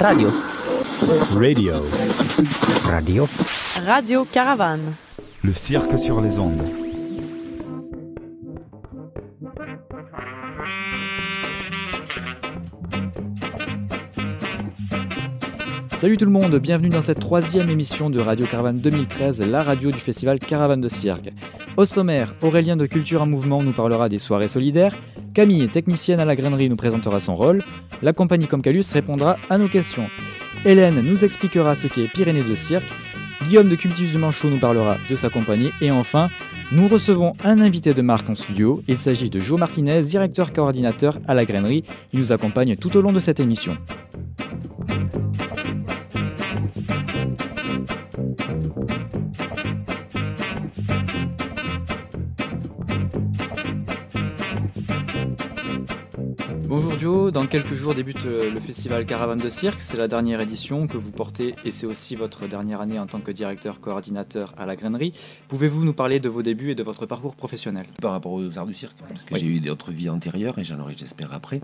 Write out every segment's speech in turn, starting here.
Radio. Radio. Radio. Radio Caravane. Le cirque sur les ondes. Salut tout le monde, bienvenue dans cette troisième émission de Radio Caravane 2013, la radio du festival Caravane de Cirque. Au sommaire, Aurélien de Culture en Mouvement nous parlera des soirées solidaires, Camille, technicienne à la grainerie, nous présentera son rôle, la compagnie Comcalus répondra à nos questions. Hélène nous expliquera ce qu'est Pyrénées de Cirque, Guillaume de Cultus du Manchot nous parlera de sa compagnie, et enfin, nous recevons un invité de marque en studio, il s'agit de Joe Martinez, directeur coordinateur à la grainerie, il nous accompagne tout au long de cette émission. Dans quelques jours débute euh, le festival Caravane de Cirque, c'est la dernière édition que vous portez et c'est aussi votre dernière année en tant que directeur coordinateur à la grainerie. Pouvez-vous nous parler de vos débuts et de votre parcours professionnel? Par rapport aux arts du cirque, parce que Oui. j'ai eu d'autres vies antérieures et j'en aurai j'espère après.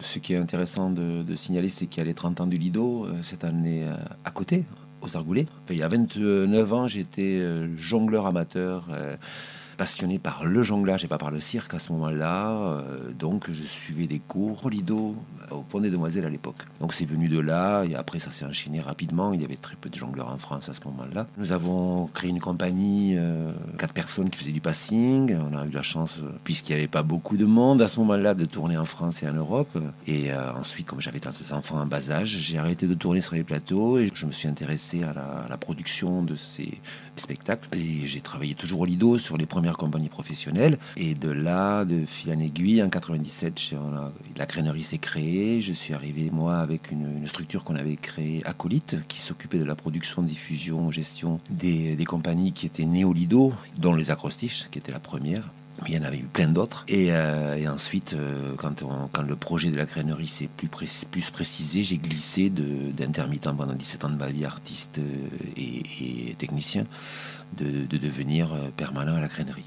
Ce qui est intéressant de, de signaler, c'est qu'il y a les 30 ans du Lido euh, cette année euh, à côté, aux Argoulets. Enfin, il y a 29 ans, j'étais jongleur amateur. euh, passionné par le jonglage et pas par le cirque à ce moment-là. Euh, donc je suivais des cours au Lido, au Pont des Demoiselles à l'époque. Donc c'est venu de là et après ça s'est enchaîné rapidement. Il y avait très peu de jongleurs en France à ce moment-là. Nous avons créé une compagnie, euh, quatre personnes qui faisaient du passing. On a eu la chance, euh, puisqu'il n'y avait pas beaucoup de monde à ce moment-là, de tourner en France et en Europe. Et euh, ensuite, comme j'avais des enfants en bas âge, j'ai arrêté de tourner sur les plateaux et je me suis intéressé à la production de ces spectacles. Et j'ai travaillé toujours au Lido sur les premières compagnies professionnelles. Et de là, de fil en aiguille, en 97, j'ai- on a- la grainerie s'est créée. Je suis arrivé, moi, avec une, structure qu'on avait créée, Acolyte, qui s'occupait de la production, diffusion, gestion des, des compagnies qui étaient nées au Lido, dont les acrostiches, qui était la première. Il y en avait eu plein d'autres. Et, euh, et ensuite, euh, quand, on- quand le projet de la grainerie s'est plus, pré- plus précisé, j'ai glissé de- d'intermittent pendant 17 ans de ma vie, artiste euh, et, et technicien, de, de devenir permanent à la grainerie.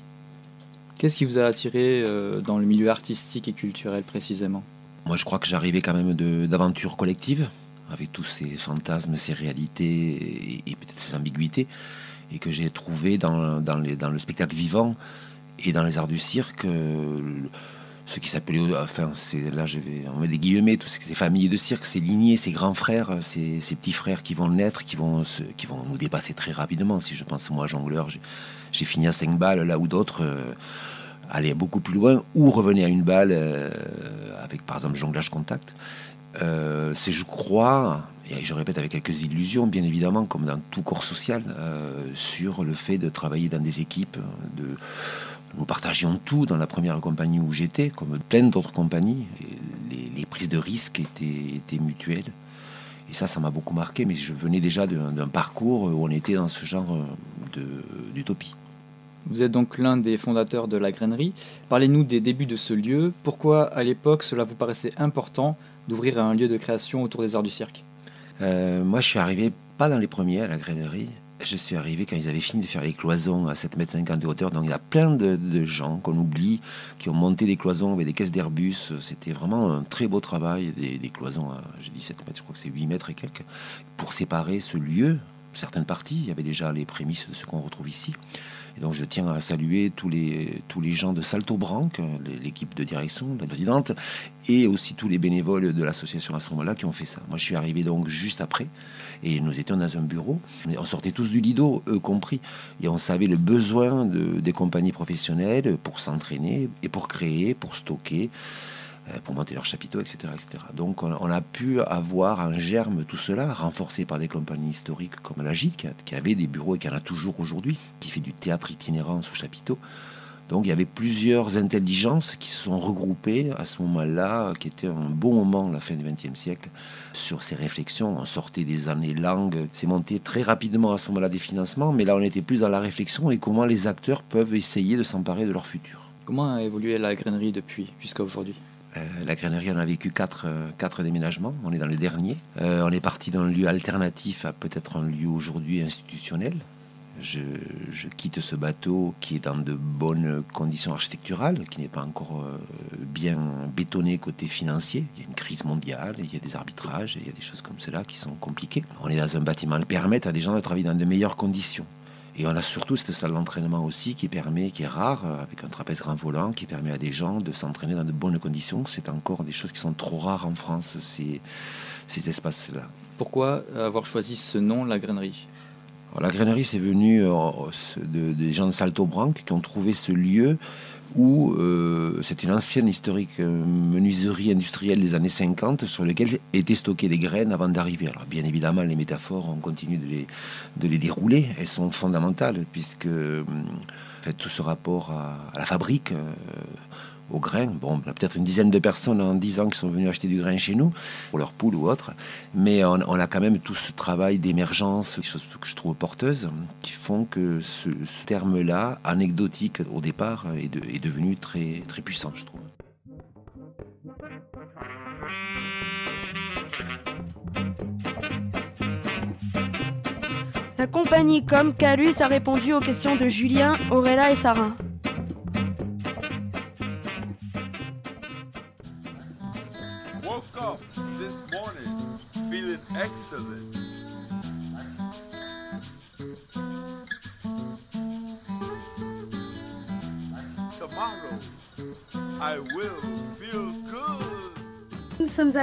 Qu'est-ce qui vous a attiré euh, dans le milieu artistique et culturel précisément? Moi, je crois que j'arrivais quand même d'aventures collectives, avec tous ces fantasmes, ces réalités et, et peut-être ces ambiguïtés, et que j'ai trouvé dans, dans, les- dans le spectacle vivant et dans les arts du cirque. euh, ce qui s'appelait, enfin, c'est là, on met des guillemets, toutes ces familles de cirque, ces lignées, ces grands frères, ces, ces petits frères qui vont naître, qui vont, qui vont nous dépasser très rapidement. Si je pense, moi, jongleur, j'ai- fini à 5 balles, là où d'autres euh, allaient beaucoup plus loin, ou revenaient à une balle euh, avec, par exemple, jonglage contact. Euh, c'est, je crois, et je répète avec quelques illusions, bien évidemment, comme dans tout corps social, euh, sur le fait de travailler dans des équipes, de nous partagions tout dans la première compagnie où j'étais, comme plein d'autres compagnies. Les, les prises de risques étaient, étaient mutuelles. Et ça, ça m'a beaucoup marqué, mais je venais déjà d'un, parcours où on était dans ce genre euh, d'utopie. Vous êtes donc l'un des fondateurs de la grainerie. Parlez-nous des débuts de ce lieu. Pourquoi à l'époque cela vous paraissait important d'ouvrir un lieu de création autour des arts du cirque? Euh, moi, je suis arrivé pas dans les premiers à la grainerie. Je suis arrivé quand ils avaient fini de faire les cloisons à 7,50 m de hauteur. Donc il y a plein de, gens qu'on oublie qui ont monté des cloisons avec des caisses d'Airbus. C'était vraiment un très beau travail. Des, des cloisons à, j'ai dit 7 mètres, je crois que c'est 8 mètres et quelques, pour séparer ce lieu. Certaines parties, il y avait déjà les prémices de ce qu'on retrouve ici. Donc je tiens à saluer tous les, gens de Salto Branc, l'équipe de direction, la présidente, et aussi tous les bénévoles de l'association à ce moment-là qui ont fait ça. Moi je suis arrivé donc juste après, et nous étions dans un bureau. On sortait tous du Lido, eux compris, et on savait le besoin de, des compagnies professionnelles pour s'entraîner et pour créer, pour stocker, pour monter leurs chapiteaux, etc. etc. Donc on, a pu avoir en germe tout cela, renforcé par des compagnies historiques comme la Gîte, qui, avait des bureaux et qui en a toujours aujourd'hui, qui fait du théâtre itinérant sous chapiteau. Donc il y avait plusieurs intelligences qui se sont regroupées à ce moment-là, qui était un bon moment, la fin du XXe siècle, sur ces réflexions. On sortait des années langues, c'est monté très rapidement à ce moment-là des financements, mais là on était plus dans la réflexion et comment les acteurs peuvent essayer de s'emparer de leur futur. Comment a évolué la grainerie depuis jusqu'à aujourd'hui? Euh, la grainerie, on a vécu quatre, euh, quatre déménagements. On est dans le dernier. Euh, on est parti d'un lieu alternatif à peut-être un lieu aujourd'hui institutionnel. Je, je quitte ce bateau qui est dans de bonnes conditions architecturales, qui n'est pas encore euh, bien bétonné côté financier. Il y a une crise mondiale, il y a des arbitrages, il y a des choses comme cela qui sont compliquées. On est dans un bâtiment qui permet à des gens de travailler dans de meilleures conditions. Et on a surtout cette salle d'entraînement aussi qui permet, qui est rare, euh, avec un trapèze grand volant, qui permet à des gens de s'entraîner dans de bonnes conditions. C'est encore des choses qui sont trop rares en France, ces, ces espaces-là. Pourquoi avoir choisi ce nom, la grainerie? Alors, La grainerie, c'est venu euh, de- des gens de Salto Branc qui ont trouvé ce lieu où euh, une ancienne historique euh, menuiserie industrielle des années 50 sur lequel étaient stockées des graines avant d'arriver. Alors bien évidemment, les métaphores, on continue de les, de les dérouler. Elles sont fondamentales puisque fait, tout ce rapport à, à la fabrique, euh, au grain, bon, on a peut-être une dizaine de personnes en 10 ans qui sont venues acheter du grain chez nous, pour leurs poules ou autres, mais on, a quand même tout ce travail d'émergence, des choses que je trouve porteuses, qui font que ce, terme-là, anecdotique au départ, est, de- est devenu très, très puissant, je trouve. La compagnie comme Calus a répondu aux questions de Julien, Aurella et Sarah.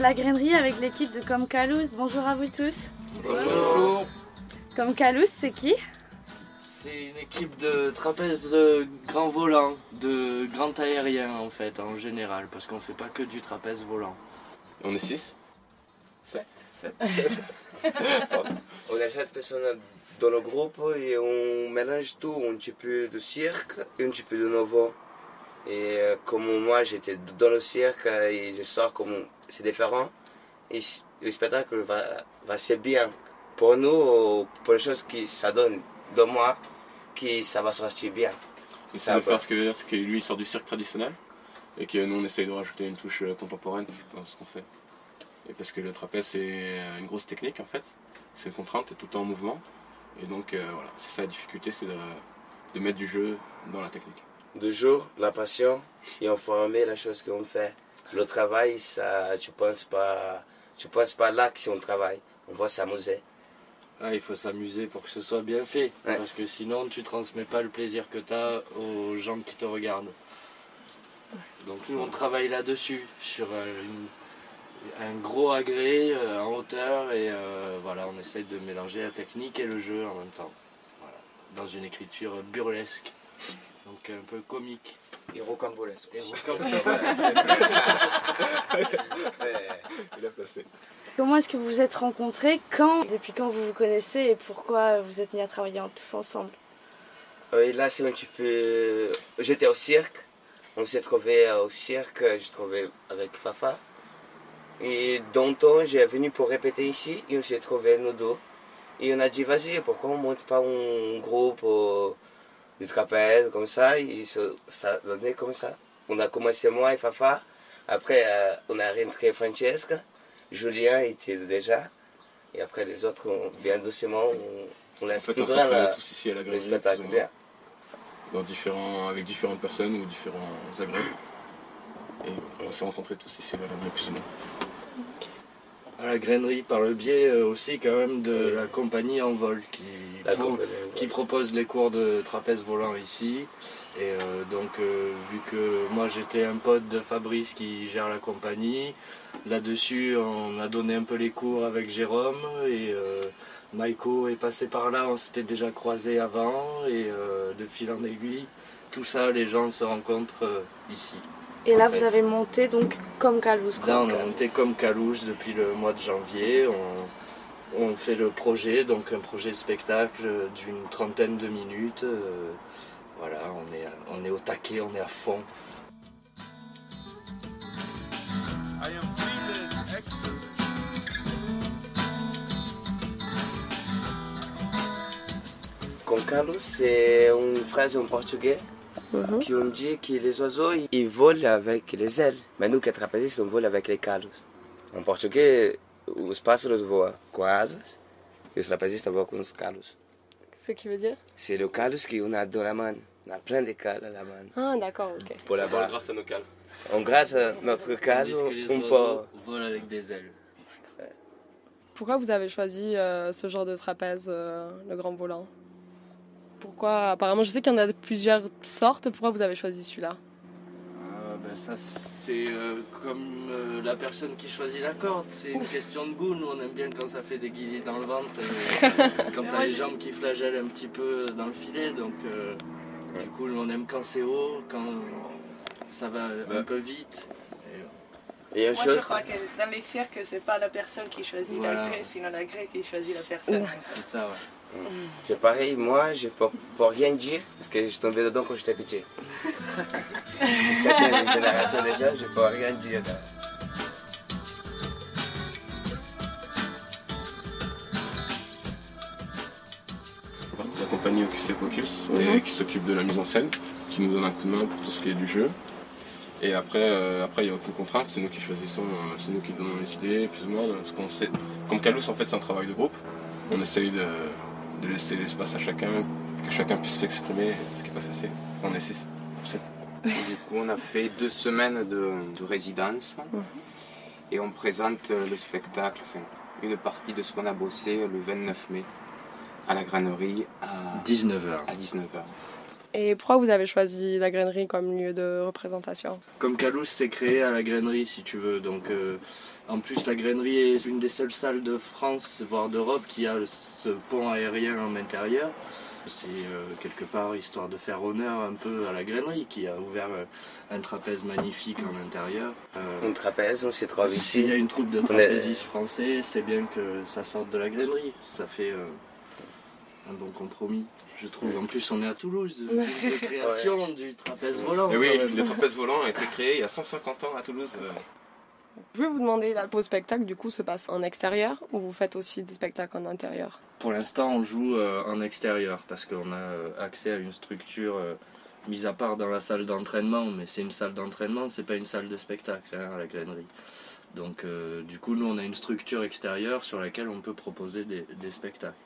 La grainerie avec l'équipe de Comme. Bonjour à vous tous. Bonjour. Comme c'est qui C'est une équipe de trapèze grand volant, de grand aérien en fait, en général, parce qu'on fait pas que du trapèze volant. On est 6 7 On est sept personnes dans le groupe et on mélange tout, un petit peu de cirque et un petit peu de nouveau. Et euh, comme moi j'étais dans le cirque et je sors comme c'est différent, et le spectacle va, va ser bien. Pour nous, pour les choses qui ça donne de moi, qui ça va sortir bien. On essaie de faire ce que, ce que lui il sort du cirque traditionnel et que nous on essaye de rajouter une touche euh, contemporaine dans ce qu'on fait. Et parce que le trapèze c'est euh, une grosse technique en fait, c'est une contrainte, t'es tout le temps en mouvement. Et donc euh, voilà, c'est ça la difficulté, c'est de, de mettre du jeu dans la technique. De jour, la passion et on former la chose qu'on fait. Le travail, ça, tu penses pas, tu penses pas là que c'est un travail. On va s'amuser. Ah, il faut s'amuser pour que ce soit bien fait, Ouais. parce que sinon tu transmets pas le plaisir que tu as aux gens qui te regardent. Donc nous on travaille là-dessus, sur euh, une- un gros agrès euh, en hauteur, et euh, voilà, on essaye de mélanger la technique et le jeu en même temps. Voilà. Dans une écriture burlesque, donc un peu comique. Et rocambolesque. Et Il a passé. Comment est-ce que vous vous êtes rencontrés Quand Depuis quand vous vous connaissez et pourquoi vous êtes mis à travailler tous ensemble? Et là, c'est un petit peu. J'étais au cirque. On s'est trouvé au cirque. J'ai trouvé avec Fafa. Et dans le temps, j'ai venu pour répéter ici. Et on s'est trouvé nous deux. Et on a dit, vas-y, pourquoi on monte pas un groupe euh, de trapèze comme ça Et ça, ça donnait comme ça. On a commencé moi et Fafa. Après, euh, on a rentré Francesca. Julien était déjà. Et après, les autres, on vient doucement. On, on En fait on la- tous ici à la le grainerie. spectacle plus ou bien. moins, Dans différents, avec différentes personnes ou différents agrès. Et on s'est rencontrés tous ici à la plus ou moins. À la grainerie par le biais euh, aussi quand même de la compagnie Envol qui, La font- compagnie qui propose les cours de trapèze volant ici. Et euh, donc euh, vu que moi j'étais un pote de Fabrice qui gère la compagnie, là-dessus on a donné un peu les cours avec Jérôme et euh, Maïko est passé par là, on s'était déjà croisés avant et de fil en aiguille, tout ça les gens se rencontrent ici. Et là, vous avez monté donc comme Calous. Là, on est monté comme Calouche depuis le mois de janvier. On, on fait le projet, donc un projet spectacle d'une trentaine de minutes. Euh, voilà, on est, on est au taquet, on est à fond. I am feeling excellent. Con Carlos, c'est une phrase en portugais qui on dit que les oiseaux ils volent avec les ailes. Mais nous, que trapézistes, on vole avec les calos. En português, os pássaros voam com asas e os trapezistas voam com os calos. ce qui veut dire? C'est le calus qu'on a dans la main. On a plein de cales à la main. Ah, d'accord, ok. Pour la barre. grâce à nos cales. En grâce à notre cal, Tandis que les on oiseaux peut. volent avec des ailes. Pourquoi vous avez choisi euh, ce genre de trapèze, euh, le grand volant? Pourquoi Apparemment, je sais qu'il y en a de plusieurs sortes. Pourquoi vous avez choisi celui-là? Ah, ben ça, c'est euh, comme euh, la personne qui choisit la corde. C'est une question de goût. Nous, on aime bien quand ça fait des guillis dans le ventre. et quand t'as les jambes qui flagellent un petit peu dans le filet. Donc, euh, du coup, on aime quand c'est haut, quand ça va un peu vite. Et Moi, je crois que dans les cirques, c'est pas la personne qui choisit Voilà. la grée, sinon la grée qui choisit la personne. C'est ça, ouais. C'est pareil, moi, je peux, peux rien dire parce que je suis tombé dedans quand j'étais petit. Septième génération déjà, je peux rien dire. partie de la compagnie OQC Focus et Mhm. qui s'occupe de la mise en scène, qui nous donne un coup de main pour tout ce qui est du jeu. Et après, euh, après il n'y a aucune contrainte, c'est nous qui choisissons, euh, c'est nous qui donnons les idées, plus ou moins. Parce qu'on sait, comme Calus, en fait, c'est un travail de groupe. On essaye de, de laisser l'espace à chacun, que chacun puisse s'exprimer, ce qui n'est pas facile. On est 6 7. Du coup, on a fait deux semaines de, de résidence et on présente le spectacle, enfin, une partie de ce qu'on a bossé le 29 mai à la grainerie à 19h. À 19h. Et pourquoi vous avez choisi la grainerie comme lieu de représentation? Comme Calous s'est créé à la grainerie, si tu veux. Donc, euh, en plus, la grainerie est une des seules salles de France, voire d'Europe, qui a ce pont aérien en intérieur. C'est euh, quelque part histoire de faire honneur un peu à la grainerie, qui a ouvert euh, un trapèze magnifique en intérieur. Euh, Un trapèze, on s'y trouve ici. S'il y a une troupe de trapézistes français, c'est bien que ça sorte de la grainerie. Ça fait euh, un bon compromis, je trouve. En plus, on est à Toulouse, de création du trapèze volant. Et oui, le trapèze volant a été créé il y a 150 ans à Toulouse. Je vais vous demander, la pause spectacle, du coup, se passe en extérieur ou vous faites aussi des spectacles en intérieur? Pour l'instant, on joue euh, en extérieur parce qu'on a euh, accès à une structure euh, mise à part dans la salle d'entraînement, mais c'est une salle d'entraînement, c'est pas une salle de spectacle hein, à la grainerie. Donc, du coup, nous, on a une structure extérieure sur laquelle on peut proposer des spectacles.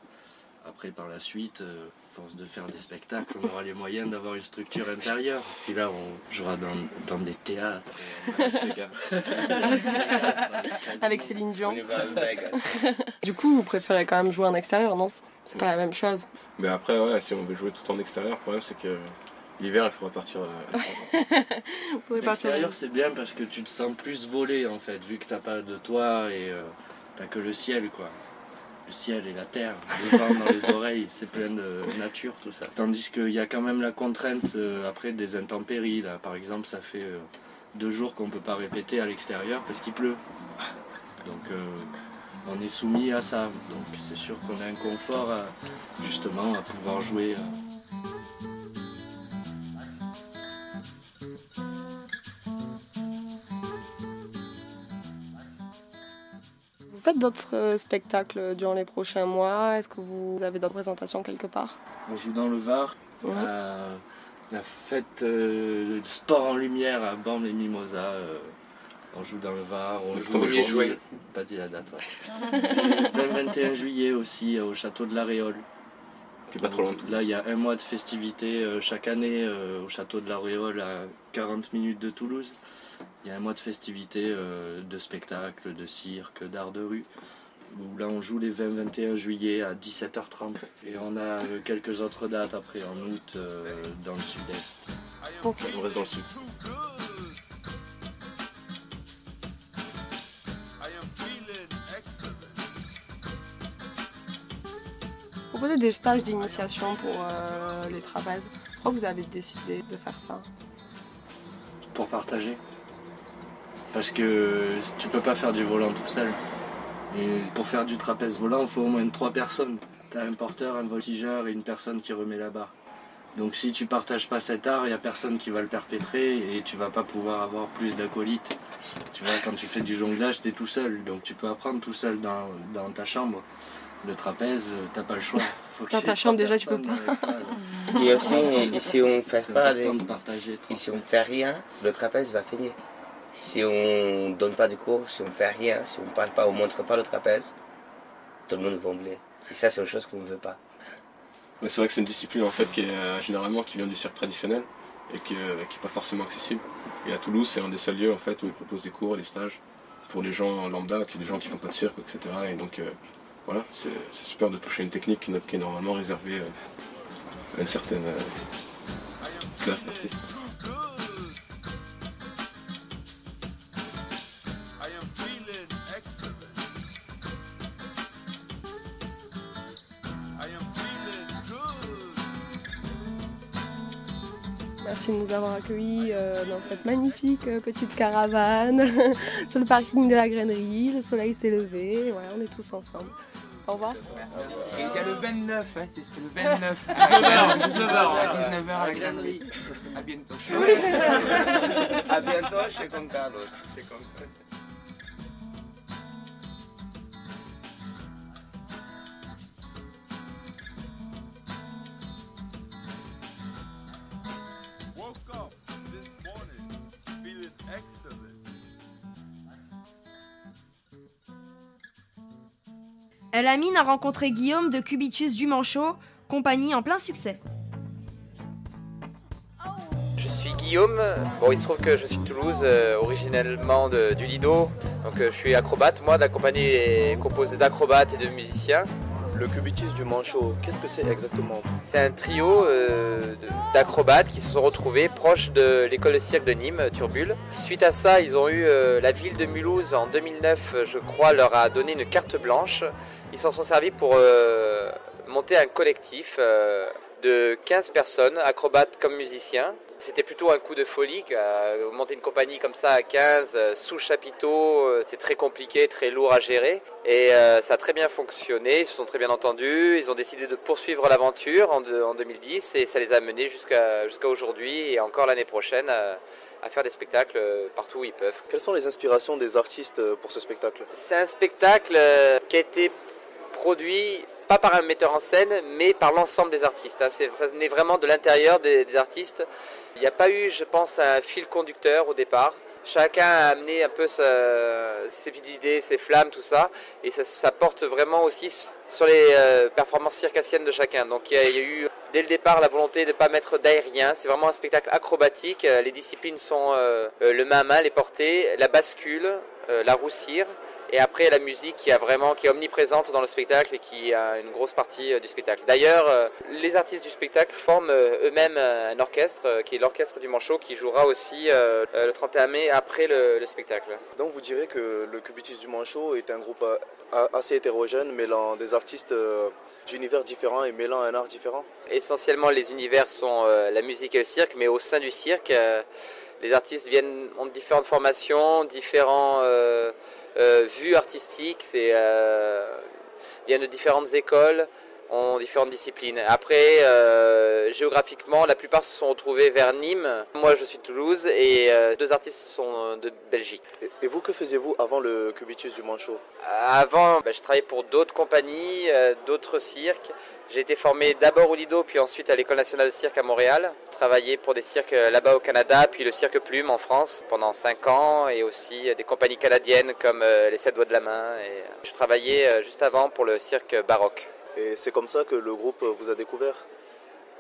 Après, par la suite, euh, force de faire des spectacles, on aura les moyens d'avoir une structure intérieure. Puis là, on jouera dans, dans des théâtres. euh, à Las Vegas. Avec Céline Dion. Du coup, vous préférez quand même jouer en extérieur, non? C'est pas la même chose. Mais après, ouais, si on veut jouer tout en extérieur, le problème c'est que l'hiver il faudra partir. euh, à Vous pouvez partir L'extérieur c'est bien parce que tu te sens plus voler en fait, vu que t'as pas de toit et euh, t'as que le ciel quoi. Le ciel et la terre, le vent dans les oreilles, c'est plein de nature tout ça. Tandis qu'il y a quand même la contrainte euh, après des intempéries. Par exemple, ça fait euh, deux jours qu'on peut pas répéter à l'extérieur parce qu'il pleut. Donc euh, on est soumis à ça. Donc c'est sûr qu'on a un confort justement à pouvoir jouer. Faites d'autres euh, spectacles durant les prochains mois? Est-ce que vous avez d'autres présentations quelque part? On joue dans le Var, à la fête euh, de sport en lumière à Borne les Mimosas. euh, on joue dans le Var, on Le joue 1er aussi- juillet. Pas dit la date, ouais. 20-21 juillet aussi au château de la Réole. Qui est pas trop loin. Là, il y a un mois de festivités euh, chaque année euh, au château de la Réole à 40 minutes de Toulouse. Il y a un mois de festivités euh, de spectacles, de cirque, d'art de rue. Où là, on joue les 20-21 juillet à 17h30. Et on a quelques autres dates après en août dans le sud-est. On reste dans le sud. Vous proposez des stages d'initiation pour euh, les trapèzes. Pourquoi vous avez décidé de faire ça Pour partager. Parce que tu peux pas faire du volant tout seul. Pour faire du trapèze volant, il faut au moins trois personnes. Tu as un porteur, un voltigeur et une personne qui remet la barre. Donc si tu partages pas cet art, il n'y a personne qui va le perpétrer et tu vas pas pouvoir avoir plus d'acolytes. Tu vois, quand tu fais du jonglage, tu es tout seul. Donc tu peux apprendre tout seul dans ta chambre. Le trapèze, t'as pas le choix. Faut Dans ta chambre, déjà, tu peux pas. Et aussi, ici on fait pas important des- de partager. Et si on fait rien, le trapèze va finir. Si on donne pas de cours, si on fait rien, si on parle pas, on montre pas le trapèze, tout le monde va oublier. Et ça, c'est une chose qu'on ne veut pas. Mais c'est vrai que c'est une discipline en fait qui est euh, généralement qui vient du cirque traditionnel et qui n'est pas forcément accessible. Et à Toulouse, c'est un des seuls lieux en fait où ils proposent des cours et des stages pour les gens lambda, qui des gens qui font pas de cirque, etc. Et donc euh, voilà, c'est super de toucher une technique qui, est normalement réservée euh, à une certaine euh, classe d'artistes. Merci de nous avoir accueillis euh, dans cette magnifique petite caravane sur le parking de la grainerie. Le soleil s'est levé, on est tous ensemble. Au revoir. Et il y a le 29, hein, c'est ce que le 29. 19h, 19h, à 19h à la grainerie. À bientôt. À bientôt chez Con Carlos. Chez Con Lamine a rencontré Guillaume de Cubitus du Manchot, compagnie en plein succès. Je suis Guillaume. Bon, il se trouve que je suis de Toulouse, euh, originellement de- du Lido. Donc, euh, je suis acrobate. Moi, la compagnie est composée d'acrobates et de musiciens. Le Cubitus du Manchot, qu'est-ce que c'est exactement C'est un trio euh, d'acrobates qui se sont retrouvés proches de l'école de cirque de Nîmes, Turbule. Suite à ça, ils ont eu euh, la ville de Mulhouse en 2009, euh, je crois, leur a donné une carte blanche. Ils s'en sont servis pour euh, monter un collectif euh, de 15 personnes, acrobates comme musiciens. C'était plutôt un coup de folie, euh, monter une compagnie comme ça à 15, euh, sous chapiteau, euh, c'est très compliqué, très lourd à gérer. Et ça a très bien fonctionné, ils se sont très bien entendus, ils ont décidé de poursuivre l'aventure en, de- en 2010 et ça les a menés jusqu'à aujourd'hui et encore l'année prochaine à, faire des spectacles partout où ils peuvent. Quelles sont les inspirations des artistes pour ce spectacle? C'est un spectacle qui a été produit pas par un metteur en scène, mais par l'ensemble des artistes. hein. Ça naît vraiment de l'intérieur des, artistes. Il n'y a pas eu, je pense, un fil conducteur au départ. Chacun a amené un peu sa- ses petites idées, ses flammes, tout ça. Et ça, porte vraiment aussi sur les euh, performances circassiennes de chacun. Donc il y, a, eu dès le départ la volonté de ne pas mettre d'aérien. C'est vraiment un spectacle acrobatique. Euh, Les disciplines sont euh, le main à main, les portées, la bascule, la roue cire. Et après la musique qui, a vraiment, qui est omniprésente dans le spectacle et qui a une grosse partie euh, du spectacle. D'ailleurs, euh, les artistes du spectacle forment euh, eux-mêmes un orchestre qui est l'orchestre du Manchot qui jouera aussi le 31 mai après le, le spectacle. Donc vous direz que le Cubitus du Manchot est un groupe assez hétérogène, mêlant des artistes d'univers différents et mêlant un art différent? Essentiellement, les univers sont la musique et le cirque, mais au sein du cirque, les artistes viennent ont différentes formations, différents euh, euh, vues artistiques, c'est euh, viennent de différentes écoles, ont différentes disciplines. Après, euh, géographiquement, la plupart se sont retrouvés vers Nîmes. Moi, je suis de Toulouse et euh, deux artistes sont euh, de Belgique. Et, et vous, que faisiez-vous avant le Cubitus du Manchot? Avant, bah, je travaillais pour d'autres compagnies, euh, d'autres cirques. J'ai été formé d'abord au Lido, puis ensuite à l'École nationale de cirque à Montréal. Travaillé pour des cirques là-bas au Canada, puis le cirque Plume en France pendant 5 ans, et aussi des compagnies canadiennes comme les Sept Doigts de la Main. Et je travaillais juste avant pour le cirque baroque. Et c'est comme ça que le groupe vous a découvert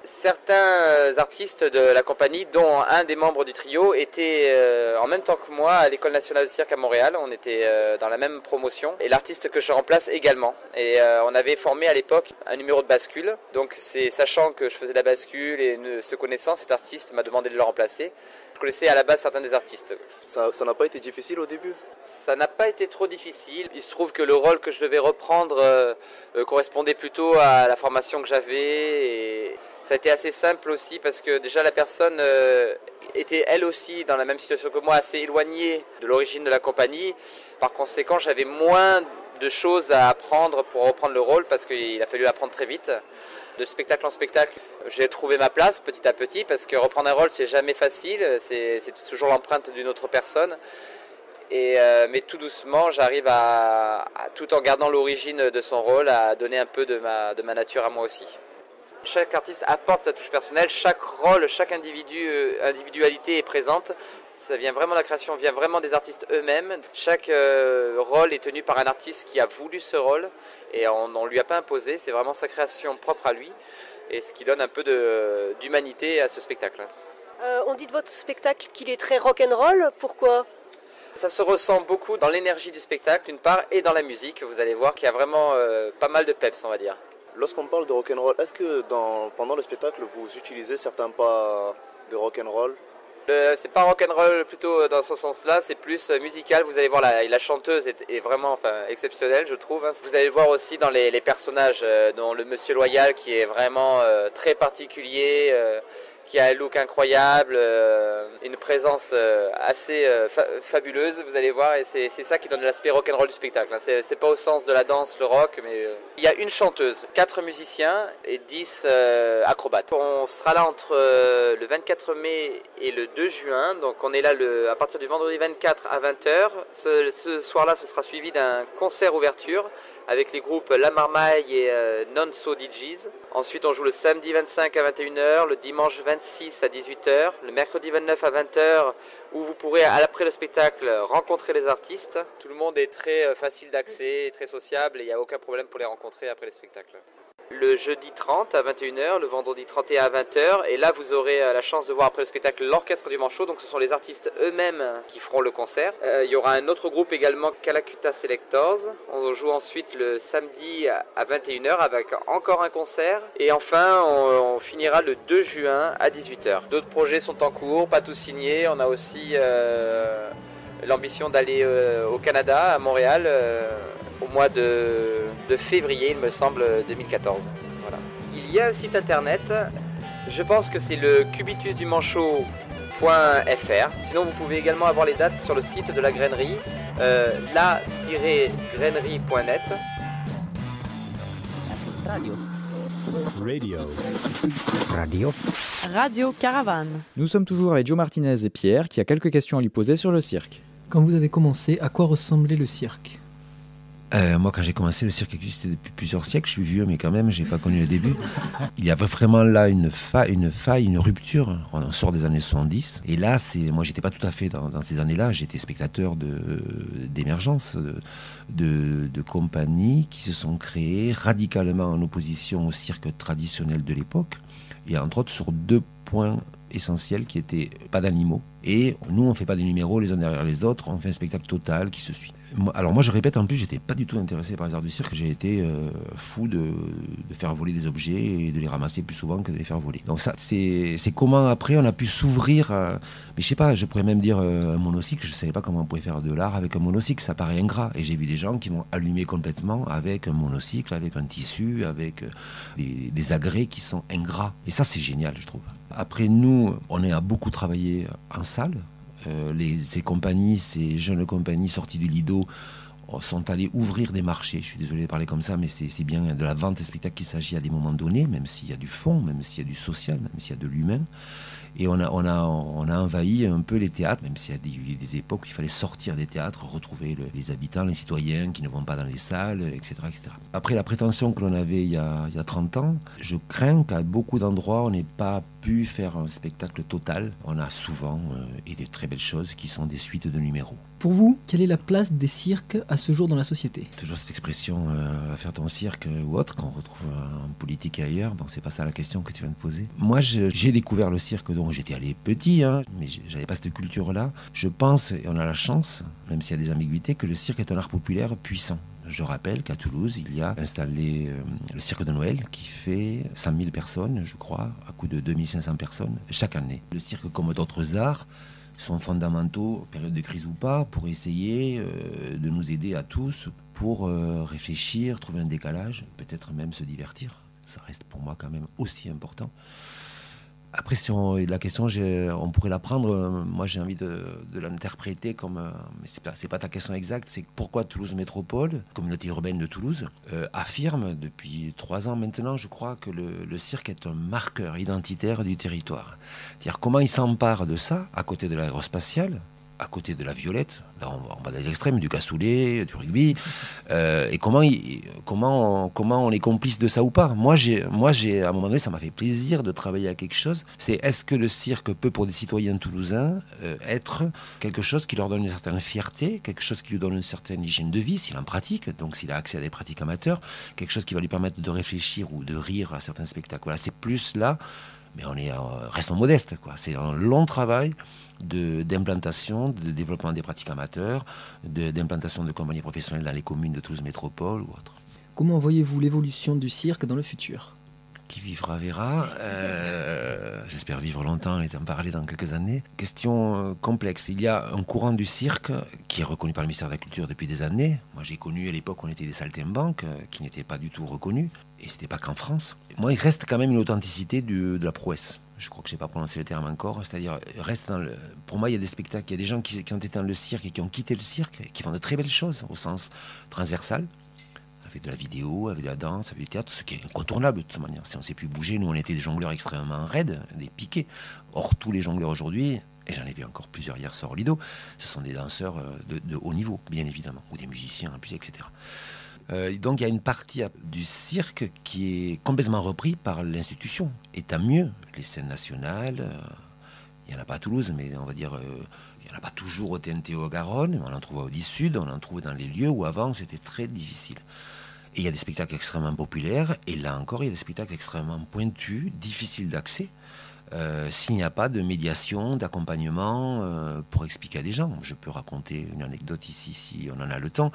Certains artistes de la compagnie, dont un des membres du trio, étaient euh, en même temps que moi à l'École nationale de cirque à Montréal. On était euh, dans la même promotion. Et l'artiste que je remplace également. Et euh, on avait formé à l'époque un numéro de bascule. Donc c'est sachant que je faisais la bascule et ne, se connaissant, cet artiste m'a demandé de le remplacer. Je connaissais à la base certains des artistes. Ça n'a pas été difficile au début Ça n'a pas été trop difficile. Il se trouve que le rôle que je devais reprendre euh, euh, correspondait plutôt à la formation que j'avais. Ça a été assez simple aussi parce que déjà la personne euh, était elle aussi dans la même situation que moi, assez éloignée de l'origine de la compagnie. Par conséquent, j'avais moins de choses à apprendre pour reprendre le rôle parce qu'il a fallu apprendre très vite. De spectacle en spectacle, j'ai trouvé ma place petit à petit parce que reprendre un rôle, c'est jamais facile. C'est toujours l'empreinte d'une autre personne. Euh, mais tout doucement, j'arrive à, tout en gardant l'origine de son rôle, à donner un peu de ma, de ma nature à moi aussi. Chaque artiste apporte sa touche personnelle, chaque rôle, chaque euh, individualité est présente. Ça vient vraiment, la création vient vraiment des artistes eux-mêmes. Chaque euh, rôle est tenu par un artiste qui a voulu ce rôle et on ne lui a pas imposé. C'est vraiment sa création propre à lui. et ce qui donne un peu d'humanité à ce spectacle. On dit de votre spectacle qu'il est très rock'n'roll. Pourquoi? Ça se ressent beaucoup dans l'énergie du spectacle, d'une part, et dans la musique. Vous allez voir qu'il y a vraiment euh, pas mal de peps, on va dire. Lorsqu'on parle de rock'n'roll, est-ce que dans, pendant le spectacle, vous utilisez certains pas de rock'n'roll C'est pas rock'n'roll plutôt dans ce sens-là, c'est plus euh, musical. Vous allez voir, la, la chanteuse est, est vraiment enfin, exceptionnelle, je trouve. hein. Vous allez le voir aussi dans les, les personnages, euh, dont le Monsieur Loyal qui est vraiment euh, très particulier, euh, qui a un look incroyable, euh, une présence euh, assez euh, fa- fabuleuse, vous allez voir, et c'est ça qui donne l'aspect rock'n'roll du spectacle. hein. C'est pas au sens de la danse, le rock, mais il y a une chanteuse, quatre musiciens et dix euh, acrobates. On sera là entre le 24 mai et le 2 juin, donc on est là à partir du vendredi 24 à 20h. Ce, ce soir-là, ce sera suivi d'un concert ouverture avec les groupes La Marmaille et euh, Non So DJs. Ensuite, on joue le samedi 25 à 21h, le dimanche 26 à 18h, le mercredi 29 à 20h, où vous pourrez, à l'après le spectacle, rencontrer les artistes. Tout le monde est très euh, facile d'accès, très sociable, et il n'y a aucun problème pour les rencontrer après le spectacle. Le jeudi 30 à 21h, le vendredi 31 à 20h, et là vous aurez euh, la chance de voir après le spectacle l'orchestre du Manchot, donc ce sont les artistes eux-mêmes qui feront le concert. Euh, il y aura un autre groupe également, Calacuta Selectors. On joue ensuite le samedi à à 21h avec encore un concert. Et enfin, on, finira le 2 juin à 18h. D'autres projets sont en cours, pas tous signés. On a aussi euh, l'ambition d'aller au Canada, à Montréal, au mois de, de février, il me semble, 2014. Voilà. Il y a un site internet, je pense que c'est le cubitusdumanchot.fr. Sinon, vous pouvez également avoir les dates sur le site de la grainerie, euh, la-grainerie.net. Radio. Radio. Radio. Radio Caravane. Nous sommes toujours avec Joe Martinez et Pierre qui a quelques questions à lui poser sur le cirque. Quand vous avez commencé, à quoi ressemblait le cirque? Euh, moi, quand j'ai commencé, le cirque existait depuis plusieurs siècles. Je suis vieux, mais quand même, j'ai pas connu le début. Il y avait vraiment là une, fa une faille, une rupture. On sort des années 70. Et là, moi, j'étais pas tout à fait dans, ces années-là. J'étais spectateur d'émergence, de, compagnies qui se sont créées radicalement en opposition au cirque traditionnel de l'époque. Et entre autres sur deux points essentiels qui étaient pas d'animaux. Et nous, on fait pas des numéros les uns derrière les autres. On fait un spectacle total qui se suit. Alors moi je répète, en plus j'étais pas du tout intéressé par les arts du cirque, j'ai été euh, fou de, faire voler des objets et de les ramasser plus souvent que de les faire voler. Donc ça c'est comment après on a pu s'ouvrir, mais je sais pas, je pourrais même dire euh, un monocycle, je savais pas comment on pouvait faire de l'art avec un monocycle, ça paraît ingrat. Et j'ai vu des gens qui m'ont allumé complètement avec un monocycle, avec un tissu, avec euh, des, des agrès qui sont ingrats. Et ça c'est génial je trouve. Après nous, on est à beaucoup travaillé en salle, euh, ces compagnies, ces jeunes compagnies sorties du Lido euh, sont allées ouvrir des marchés. Je suis désolé de parler comme ça, mais c'est bien de la vente de spectacles qu'il s'agit à des moments donnés, même s'il y a du fond, même s'il y a du social, même s'il y a de l'humain. Et on a, on, a, on a envahi un peu les théâtres, même s'il y a des, des époques où il fallait sortir des théâtres, retrouver le- les habitants, les citoyens qui ne vont pas dans les salles, etc. etc. Après la prétention que l'on avait il y, a, il y a 30 ans, je crains qu'à beaucoup d'endroits, on n'ait pas pu faire un spectacle total. On a souvent, euh, et des très belles choses, qui sont des suites de numéros. Pour vous, quelle est la place des cirques à ce jour dans la société? Toujours cette expression euh, faire ton cirque ou autre qu'on retrouve en politique et ailleurs. Bon, c'est pas ça la question que tu viens de poser. Moi, j'ai découvert le cirque dont j'étais allé petit, hein, mais j'avais pas cette culture-là. Je pense, et on a la chance, même s'il y a des ambiguïtés, que le cirque est un art populaire puissant. Je rappelle qu'à Toulouse, il y a installé euh, le cirque de Noël qui fait 100 000 personnes, je crois, à coût de 2500 personnes chaque année. Le cirque, comme d'autres arts, sont fondamentaux, période de crise ou pas, pour essayer euh, de nous aider à tous pour euh, réfléchir, trouver un décalage, peut-être même se divertir. Ça reste pour moi quand même aussi important. Après, si on, la question, on pourrait la prendre, euh, moi j'ai envie de, l'interpréter comme, euh, mais pas, c'est pas ta question exacte, c'est pourquoi Toulouse Métropole, communauté urbaine de Toulouse, euh, affirme depuis trois ans maintenant, je crois, que le, le cirque est un marqueur identitaire du territoire. C'est-à-dire comment il s'empare de ça, à côté de l'aérospatiale, à côté de la violette, on va, on va les extrêmes, du cassoulet, du rugby, euh, et comment, comment, on, comment on est complice de ça ou pas. Moi, j'ai, moi j'ai, à un moment donné, ça m'a fait plaisir de travailler à quelque chose. C'est est-ce que le cirque peut, pour des citoyens toulousains, euh, être quelque chose qui leur donne une certaine fierté, quelque chose qui lui donne une certaine hygiène de vie, s'il en pratique, donc s'il a accès à des pratiques amateurs, quelque chose qui va lui permettre de réfléchir ou de rire à certains spectacles. C'est plus là, mais on est, restons modestes. C'est un long travail d'implantation, de, développement des pratiques amateurs, de- d'implantation de, compagnies professionnelles dans les communes de Toulouse Métropole ou autres. Comment voyez-vous l'évolution du cirque dans le futur? Qui vivra verra. Euh, J'espère vivre longtemps et en parler dans quelques années. Question euh, complexe. Il y a un courant du cirque qui est reconnu par le ministère de la Culture depuis des années. Moi, j'ai connu à l'époque, on était des saltimbanques euh, qui n'étaient pas du tout reconnus. Et c'était pas qu'en France. Moi, il reste quand même une authenticité du- de la prouesse. Je crois que je n'ai pas prononcé le terme encore. C'est-à-dire, reste pour moi, il y a des spectacles, il y a des gens qui, ont été dans le cirque et qui ont quitté le cirque et qui font de très belles choses au sens transversal avec de la vidéo, avec de la danse, avec du théâtre, ce qui est incontournable de toute manière. Si on ne sait plus bouger, nous on était des jongleurs extrêmement raides, des piqués. Or, tous les jongleurs aujourd'hui, et j'en ai vu encore plusieurs hier soir au Lido, ce sont des danseurs euh, de, haut niveau, bien évidemment, ou des musiciens etc. Euh, donc il y a une partie du cirque qui est complètement repris par l'institution. Et tant mieux, les scènes nationales, euh, il n'y en a pas à Toulouse, mais on va dire, euh, il n'y en a pas toujours au TNT ou au Garonne, on en trouve au 10 Sud, on en trouve dans les lieux où avant c'était très difficile. Et il y a des spectacles extrêmement populaires, et là encore, il y a des spectacles extrêmement pointus, difficiles d'accès, euh, s'il n'y a pas de médiation, d'accompagnement euh, pour expliquer à des gens. Je peux raconter une anecdote ici, si on en a le temps.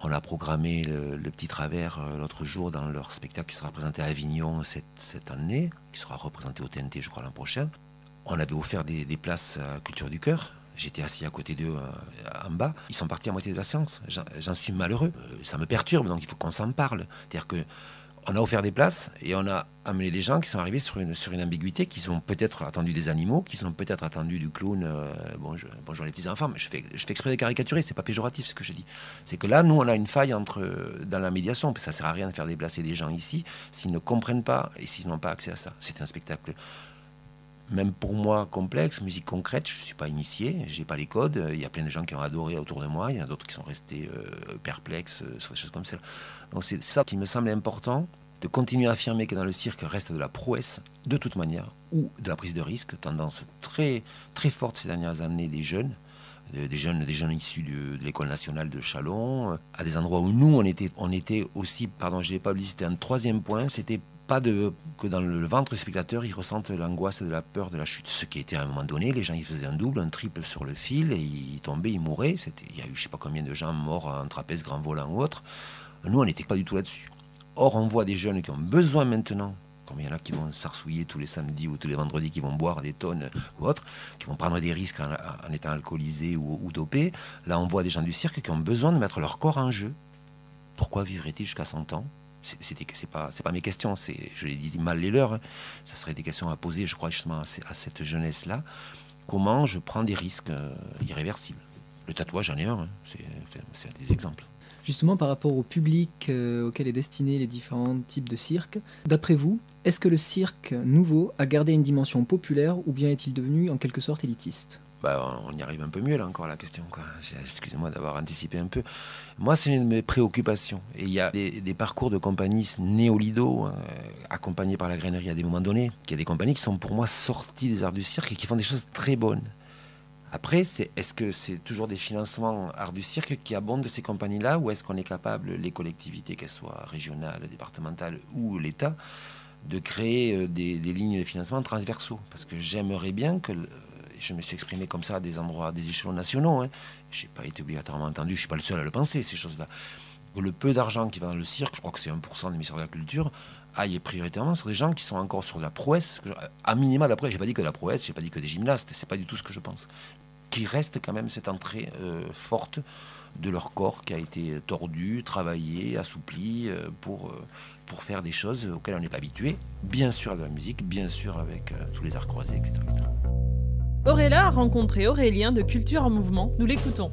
On a programmé le, Petit Travers euh, l'autre jour dans leur spectacle qui sera présenté à Avignon cette, année, qui sera représenté au TNT, je crois, l'an prochain. On avait offert des, des places à Culture du Cœur. J'étais assis à côté d'eux en bas. Ils sont partis à moitié de la séance. J'en suis malheureux. Ça me perturbe, donc il faut qu'on s'en parle. C'est-à-dire que on a offert des places et on a amené des gens qui sont arrivés sur une, ambiguïté, qui ont peut-être attendu des animaux, qui ont peut-être attendu du clown. euh, bonjour, les petits enfants, mais je fais, exprès de caricaturer, c'est pas péjoratif ce que je dis. C'est que là, nous, on a une faille entre, euh, dans la médiation, ça sert à rien de faire déplacer des gens ici s'ils ne comprennent pas et s'ils n'ont pas accès à ça. C'est un spectacle même pour moi complexe, musique concrète, je ne suis pas initié, j'ai pas les codes. Il y a plein de gens qui ont adoré autour de moi, il y en a d'autres qui sont restés euh, perplexes euh, sur des choses comme ça. Donc c'est ça qui me semble important, de continuer à affirmer que dans le cirque reste de la prouesse, de toute manière, ou de la prise de risque, tendance très, très forte ces dernières années des jeunes, de- des jeunes, des jeunes issus de, l'école nationale de Chalon, euh, à des endroits où nous on était, on était aussi, pardon, je l'ai pas oublié, c'était un troisième point, c'était pas que dans le ventre du spectateur, ils ressentent l'angoisse de la peur de la chute. Ce qui était à un moment donné, les gens ils faisaient un double, un triple sur le fil, et ils tombaient, ils mouraient. Il y a eu je sais pas combien de gens morts en trapèze, grand volant ou autre. Nous, on n'était pas du tout là-dessus. Or, on voit des jeunes qui ont besoin maintenant, comme il y en a qui vont s'arsouiller tous les samedis ou tous les vendredis, qui vont boire des tonnes ou autres, qui vont prendre des risques en, étant alcoolisés ou, ou dopés. Là, on voit des gens du cirque qui ont besoin de mettre leur corps en jeu. Pourquoi vivrait-il jusqu'à 100 ans? C'est pas pas mes questions je l'ai dit mal les leurs hein. ça serait des questions à poser je crois justement à, cette jeunesse là comment je prends des risques euh, irréversibles? Le tatouage j'en ai un hein. c'est des exemples Justement, par rapport au public euh, auquel est destiné les différents types de cirque, d'après vous, est-ce que le cirque nouveau a gardé une dimension populaire ou bien est-il devenu en quelque sorte élitiste? Bah, on y arrive un peu mieux là encore la question. Excusez-moi d'avoir anticipé un peu. Moi, c'est une de mes préoccupations. Et il y a des, parcours de compagnies néo-lido, euh, accompagnés par la grainerie à des moments donnés. Il y a des compagnies qui sont pour moi sorties des arts du cirque et qui font des choses très bonnes. Après, c'est est-ce que c'est toujours des financements arts du cirque qui abondent de ces compagnies-là ou est-ce qu'on est capable, les collectivités, qu'elles soient régionales, départementales ou l'État, de créer euh, des, lignes de financement transversaux? Parce que j'aimerais bien que je me suis exprimé comme ça à des endroits, à des échelons nationaux. Hein. Je n'ai pas été obligatoirement entendu, je ne suis pas le seul à le penser, ces choses-là. Le peu d'argent qui va dans le cirque, je crois que c'est 1% du ministère de la Culture, aille prioritairement sur des gens qui sont encore sur la prouesse, à minima prouesse. Je n'ai pas dit que la prouesse, je n'ai pas dit que des gymnastes, c'est pas du tout ce que je pense. Qu'il reste quand même cette entrée euh, forte de leur corps qui a été tordu, travaillé, assoupli euh, pour, euh, pour faire des choses auxquelles on n'est pas habitué. Bien sûr avec la musique, bien sûr avec euh, tous les arts croisés, etc. Auréla a rencontré Aurélien de Culture en Mouvement. Nous l'écoutons.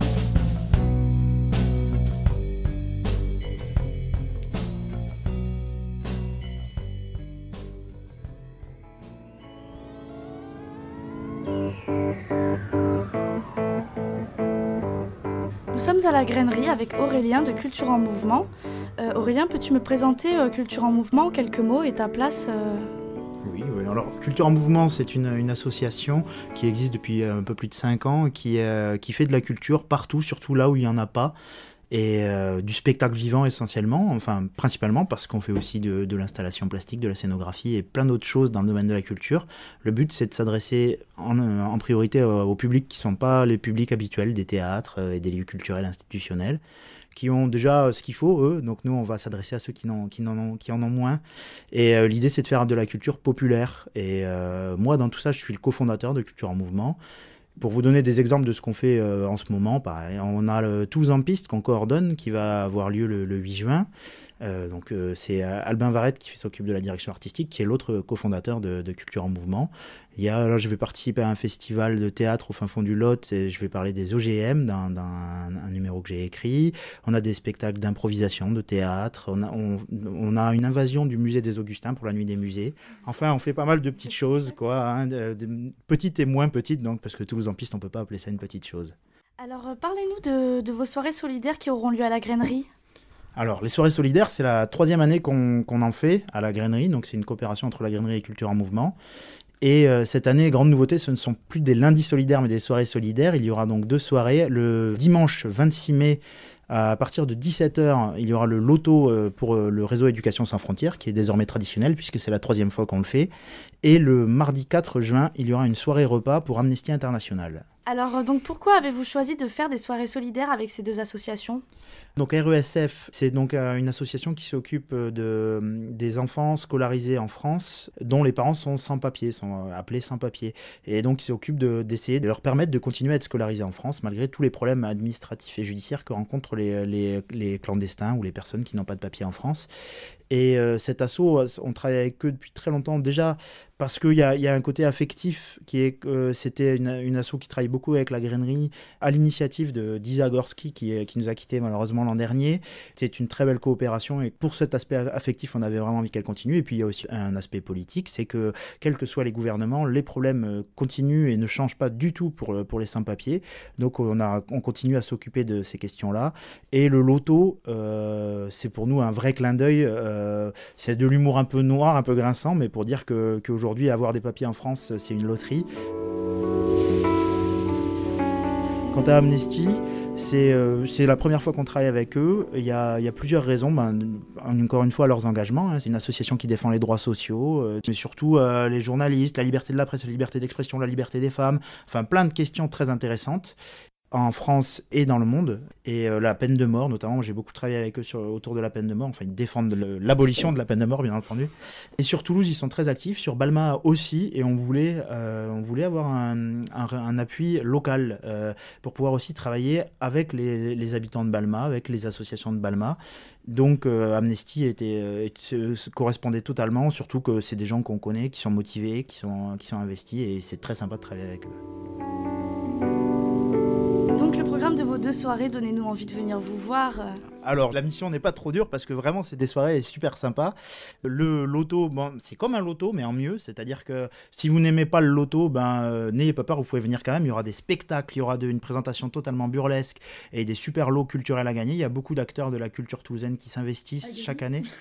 Nous sommes à la grainerie avec Aurélien de Culture en Mouvement. Euh, Aurélien, peux-tu me présenter euh, Culture en Mouvement en quelques mots et ta place euh. Alors, Culture en Mouvement, c'est une, association qui existe depuis euh, un peu plus de 5 ans, qui, euh, qui fait de la culture partout, surtout là où il n'y en a pas. Et euh, du spectacle vivant essentiellement, enfin principalement parce qu'on fait aussi de, l'installation plastique, de la scénographie et plein d'autres choses dans le domaine de la culture. Le but c'est de s'adresser en, priorité au, au public qui ne sont pas les publics habituels des théâtres et des lieux culturels institutionnels, qui ont déjà euh, ce qu'il faut eux. Donc nous on va s'adresser à ceux qui, n'en ont, qui en ont moins. Et euh, l'idée c'est de faire de la culture populaire. Et euh, moi dans tout ça je suis le cofondateur de Culture en Mouvement. Pour vous donner des exemples de ce qu'on fait en ce moment, on a le Tous en piste qu'on coordonne, qui va avoir lieu le, le 8 juin. Euh, donc euh, c'est euh, Albin Varette qui s'occupe de la direction artistique, qui est l'autre cofondateur de, Culture en Mouvement. Il y a, là, je vais participer à un festival de théâtre au fin fond du Lot. Et je vais parler des OGM dans, dans un, un numéro que j'ai écrit. On a des spectacles d'improvisation, de théâtre. On a, une invasion du musée des Augustins pour la nuit des musées. Enfin, on fait pas mal de petites choses, quoi, hein, petites et moins petites, donc parce que Toulouse en piste, on peut pas appeler ça une petite chose. Alors, parlez-nous de, de vos soirées solidaires qui auront lieu à la grainerie. Alors, les soirées solidaires, c'est la troisième année qu'on en fait à la grainerie. Donc, c'est une coopération entre la grainerie et Culture en Mouvement. Et euh, cette année, grande nouveauté, ce ne sont plus des lundis solidaires, mais des soirées solidaires. Il y aura donc deux soirées. Le dimanche 26 mai, à partir de 17h, il y aura le loto euh, pour euh, le réseau Éducation sans frontières, qui est désormais traditionnel, puisque c'est la troisième fois qu'on le fait. Et le mardi 4 juin, il y aura une soirée repas pour Amnesty International. Alors, euh, donc, pourquoi avez-vous choisi de faire des soirées solidaires avec ces deux associations? Donc RESF, c'est donc euh, une association qui s'occupe euh, de, des enfants scolarisés en France dont les parents sont sans papier, sont appelés sans papier. Et donc ils s'occupent de- d'essayer de, leur permettre de continuer à être scolarisés en France malgré tous les problèmes administratifs et judiciaires que rencontrent les, les- les clandestins ou les personnes qui n'ont pas de papier en France. Et euh, cet assaut, on travaille avec eux depuis très longtemps déjà parce qu'il y a, un côté affectif qui est que c'était une, une asso qui travaille beaucoup avec la grainerie à l'initiative de d'Isa Gorski qui, qui nous a quittés malheureusement l'an dernier. C'est une très belle coopération et pour cet aspect affectif, on avait vraiment envie qu'elle continue. Et puis il y a aussi un aspect politique, c'est que quels que soient les gouvernements, les problèmes euh, continuent et ne changent pas du tout pour, pour les sans-papiers. Donc on, a, on continue à s'occuper de ces questions-là. Et le loto, euh, c'est pour nous un vrai clin d'œil. euh, c'est de l'humour un peu noir, un peu grinçant, mais pour dire qu'aujourd'hui, avoir des papiers en France, c'est une loterie. Quant à Amnesty, c'est euh, la première fois qu'on travaille avec eux. Il y a, plusieurs raisons. Ben, encore une fois, leurs engagements. hein. C'est une association qui défend les droits sociaux, euh, mais surtout euh, les journalistes, la liberté de la presse, la liberté d'expression, la liberté des femmes. Enfin, plein de questions très intéressantes en France et dans le monde. Et euh, la peine de mort, notamment, j'ai beaucoup travaillé avec eux sur, autour de la peine de mort. Enfin, ils défendent l'abolition de la peine de mort, bien entendu. Et sur Toulouse, ils sont très actifs. Sur Balma aussi. Et on voulait, euh, on voulait avoir un, un- appui local euh, pour pouvoir aussi travailler avec les, les habitants de Balma, avec les associations de Balma. Donc Amnesty était, correspondait totalement, surtout que c'est des gens qu'on connaît, qui sont motivés, qui sont, qui sont investis, et c'est très sympa de travailler avec eux. Donc, le programme de vos deux soirées, donnez-nous envie de venir vous voir. Alors, la mission n'est pas trop dure parce que vraiment, c'est des soirées super sympas. Le loto, bon, c'est comme un loto, mais en mieux. C'est-à-dire que si vous n'aimez pas le loto, ben, euh, n'ayez pas peur, vous pouvez venir quand même. Il y aura des spectacles, il y aura de- une présentation totalement burlesque et des super lots culturels à gagner. Il y a beaucoup d'acteurs de la culture toulousaine qui s'investissent chaque année.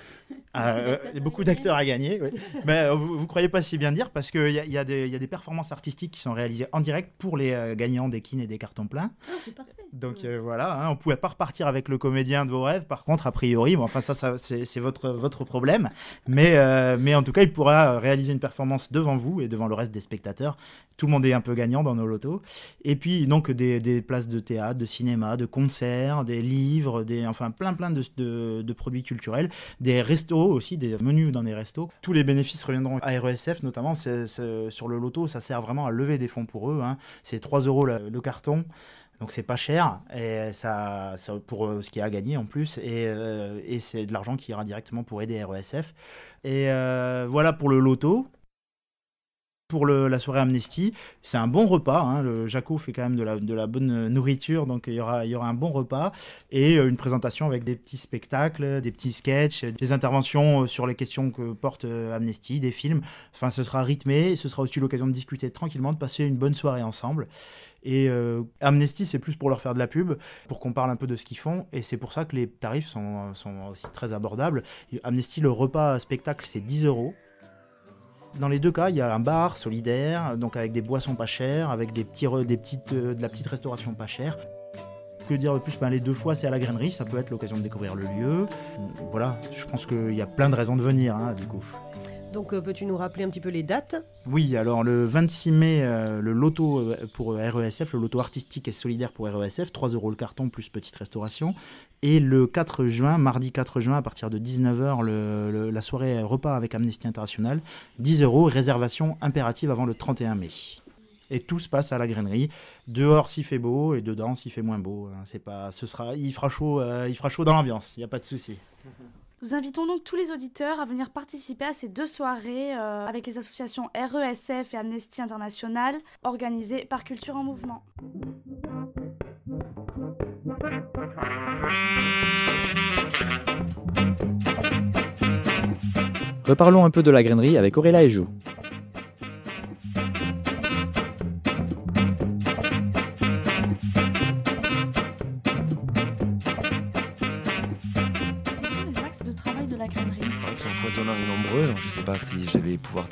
Ah, euh, il y a beaucoup d'acteurs à gagner. oui. Mais euh, vous ne croyez pas si bien dire parce qu'il y, a- il y, a des- il y a des performances artistiques qui sont réalisées en direct pour les euh, gagnants des kines et des cartons pleins. c'est parfait. Donc euh, voilà, hein, on pouvait pas repartir avec le comédien de vos rêves. Par contre, a priori, bon, enfin ça, ça c'est votre votre problème. Mais euh, mais en tout cas, il pourra réaliser une performance devant vous et devant le reste des spectateurs. Tout le monde est un peu gagnant dans nos lotos. Et puis donc des, des places de théâtre, de cinéma, de concerts, des livres, des enfin plein plein de, de, de produits culturels, des restos aussi, des menus dans des restos. Tous les bénéfices reviendront à RESF, notamment sur le loto. Ça sert vraiment à lever des fonds pour eux. hein. C'est 3 euros le- le carton. Donc c'est pas cher et ça, pour euh, ce qu'il y a à gagner en plus et, euh, et c'est de l'argent qui ira directement pour aider RESF. Et euh, voilà pour le loto. Pour la soirée Amnesty. C'est un bon repas. hein. Le Jaco fait quand même de la, bonne nourriture, donc il y aura, un bon repas et euh, une présentation avec des petits spectacles, des petits sketchs, des interventions euh, sur les questions que porte euh, Amnesty, des films. Enfin, ce sera rythmé. Ce sera aussi l'occasion de discuter tranquillement, de passer une bonne soirée ensemble. Et Amnesty, c'est plus pour leur faire de la pub, pour qu'on parle un peu de ce qu'ils font. Et c'est pour ça que les tarifs sont, sont aussi très abordables. Amnesty, le repas spectacle, c'est 10 euros. Dans les deux cas, il y a un bar solidaire, donc avec des boissons pas chères, avec des petits, des petites, euh, de la petite restauration pas chère. Que dire de plus? Ben, Les deux fois, c'est à la grainerie, ça peut être l'occasion de découvrir le lieu. Voilà, je pense qu'il y a plein de raisons de venir, hein, du coup. Donc euh, peux-tu nous rappeler un petit peu les dates? Oui, alors le 26 mai, euh, le loto euh, pour RESF, le loto artistique et solidaire pour RESF, 3 euros le carton plus petite restauration. Et le 4 juin, mardi 4 juin, à partir de 19h, le- le- la soirée repas avec Amnesty International, 10 euros, réservation impérative avant le 31 mai. Et tout se passe à la grainerie. Dehors s'il fait beau et dedans s'il fait moins beau. hein. C'est pas, ce sera, il fera chaud, euh, il fera chaud dans l'ambiance. Il n'y a pas de souci. Nous invitons donc tous les auditeurs à venir participer à ces deux soirées euh, avec les associations RESF et Amnesty International organisées par Culture en Mouvement. Reparlons un peu de la grainerie avec Aurélia et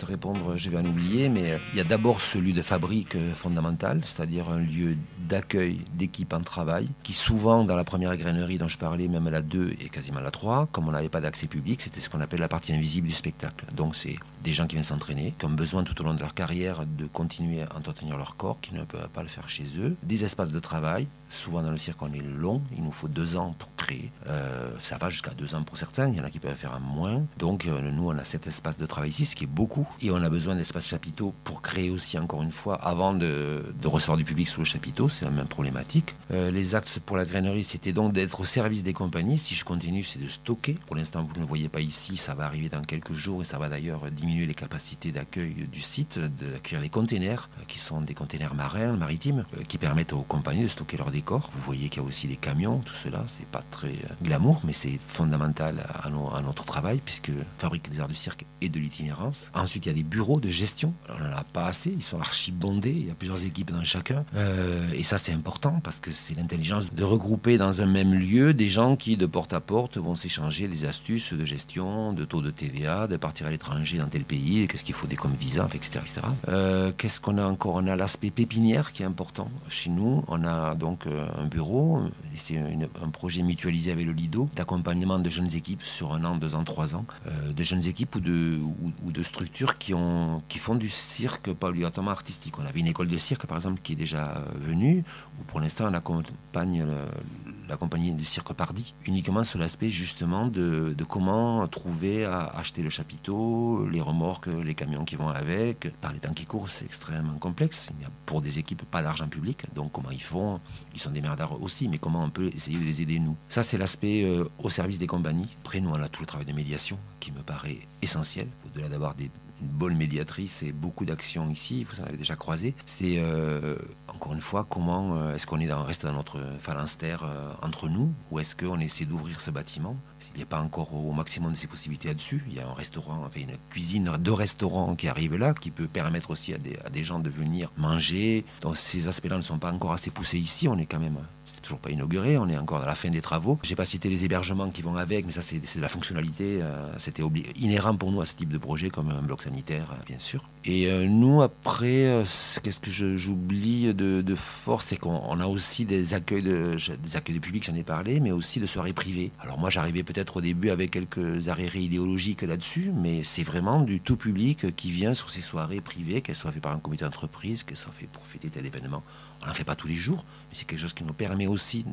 répondre, je vais en oublier, mais euh, il y a d'abord celui de fabrique euh, fondamental, c'est-à-dire un lieu d'accueil d'équipes en travail, qui souvent, dans la première grainerie dont je parlais, même la 2 et quasiment la 3, comme on n'avait pas d'accès public, c'était ce qu'on appelle la partie invisible du spectacle. Donc c'est des gens qui viennent s'entraîner, qui ont besoin tout au long de leur carrière de continuer à entretenir leur corps, qui ne peuvent pas le faire chez eux. Des espaces de travail, souvent dans le cirque on est long, il nous faut deux ans pour créer. Euh, ça va jusqu'à deux ans pour certains, il y en a qui peuvent faire un moins. Donc euh, nous on a cet espace de travail ici, ce qui est beaucoup, et on a besoin d'espaces chapiteaux pour créer aussi encore une fois, avant de, de recevoir du public sous le chapiteau, c'est la même problématique. Euh, les axes pour la grainerie, c'était donc d'être au service des compagnies. Si je continue, c'est de stocker. Pour l'instant, vous ne le voyez pas ici, ça va arriver dans quelques jours et ça va d'ailleurs diminuer les capacités d'accueil du site, d'accueillir les containers, qui sont des containers marins, maritimes, qui permettent aux compagnies de stocker leurs décors. Vous voyez qu'il y a aussi des camions, tout cela, c'est pas très euh, glamour, mais c'est fondamental à, no- à notre travail, puisque fabrique des arts du cirque et de l'itinérance. Ensuite, il y a des bureaux de gestion. On n'en a pas assez, ils sont archi bondés, il y a plusieurs équipes dans chacun. Euh, et ça, c'est important parce que c'est l'intelligence de regrouper dans un même lieu des gens qui, de porte à porte, vont s'échanger des astuces de gestion, de taux de TVA, de partir à l'étranger dans tel pays, qu'est-ce qu'il faut des comme visa, etc. etc. Euh, qu'est-ce qu'on a encore? On a l'aspect pépinière qui est important. Chez nous, on a donc euh, un bureau, c'est un projet mutualisé avec le Lido, d'accompagnement de jeunes équipes sur un an, deux ans, trois ans, euh, de jeunes équipes ou de, structures qui, ont, qui font du cirque, pas obligatoirement artistique. On avait une école de cirque, par exemple, qui est déjà venue, où pour l'instant, on accompagne le- la compagnie du cirque Pardi, uniquement sur l'aspect justement de, comment trouver à acheter le chapiteau, les remorques, les camions qui vont avec. Par les temps qui courent, c'est extrêmement complexe. Il n'y a pour des équipes pas d'argent public, donc comment ils font Ils sont des merdards aussi, mais comment on peut essayer de les aider nous? Ça, c'est l'aspect euh, au service des compagnies. Après, nous, on a tout le travail de médiation qui me paraît essentiel, au-delà d'avoir des une bonne médiatrice et beaucoup d'actions ici, vous en avez déjà croisé. C'est euh, encore une fois comment euh, est-ce qu'on est dans, reste dans notre phalanstère euh, entre nous ou est-ce qu'on essaie d'ouvrir ce bâtiment? S'il n'est pas encore au maximum de ses possibilités là-dessus, il y a un restaurant, enfin une cuisine de restaurant qui arrive là, qui peut permettre aussi à des, à gens de venir manger. Donc ces aspects-là ne sont pas encore assez poussés ici. On est quand même, c'est toujours pas inauguré, on est encore dans la fin des travaux. J'ai pas cité les hébergements qui vont avec, mais ça c'est de la fonctionnalité. C'était inhérent pour nous à ce type de projet comme un bloc sanitaire, bien sûr. Et euh, nous, après, euh, qu'est-ce que j'oublie de, de force, c'est qu'on on a aussi des accueils de, des accueils de public, j'en ai parlé, mais aussi de soirées privées. Alors moi, j'arrivais peut-être au début avec quelques arriérés idéologiques là-dessus, mais c'est vraiment du tout public qui vient sur ces soirées privées, qu'elles soient faites par un comité d'entreprise, qu'elles soient faites pour fêter tel événement. On n'en fait pas tous les jours, mais c'est quelque chose qui nous permet aussi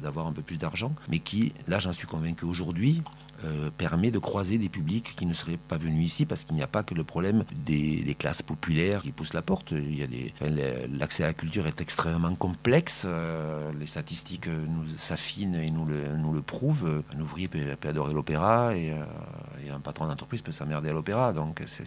d'avoir un peu plus d'argent, mais qui, là, j'en suis convaincu aujourd'hui, euh, permet de croiser des publics qui ne seraient pas venus ici parce qu'il n'y a pas que le problème des, classes populaires qui poussent la porte. Il l'accès à la culture est extrêmement complexe. euh, les statistiques nous s'affinent et nous le, nous le prouvent. Un ouvrier peut, peut adorer l'opéra et, euh, Un patron d'entreprise peut s'emmerder à l'opéra, donc c'est-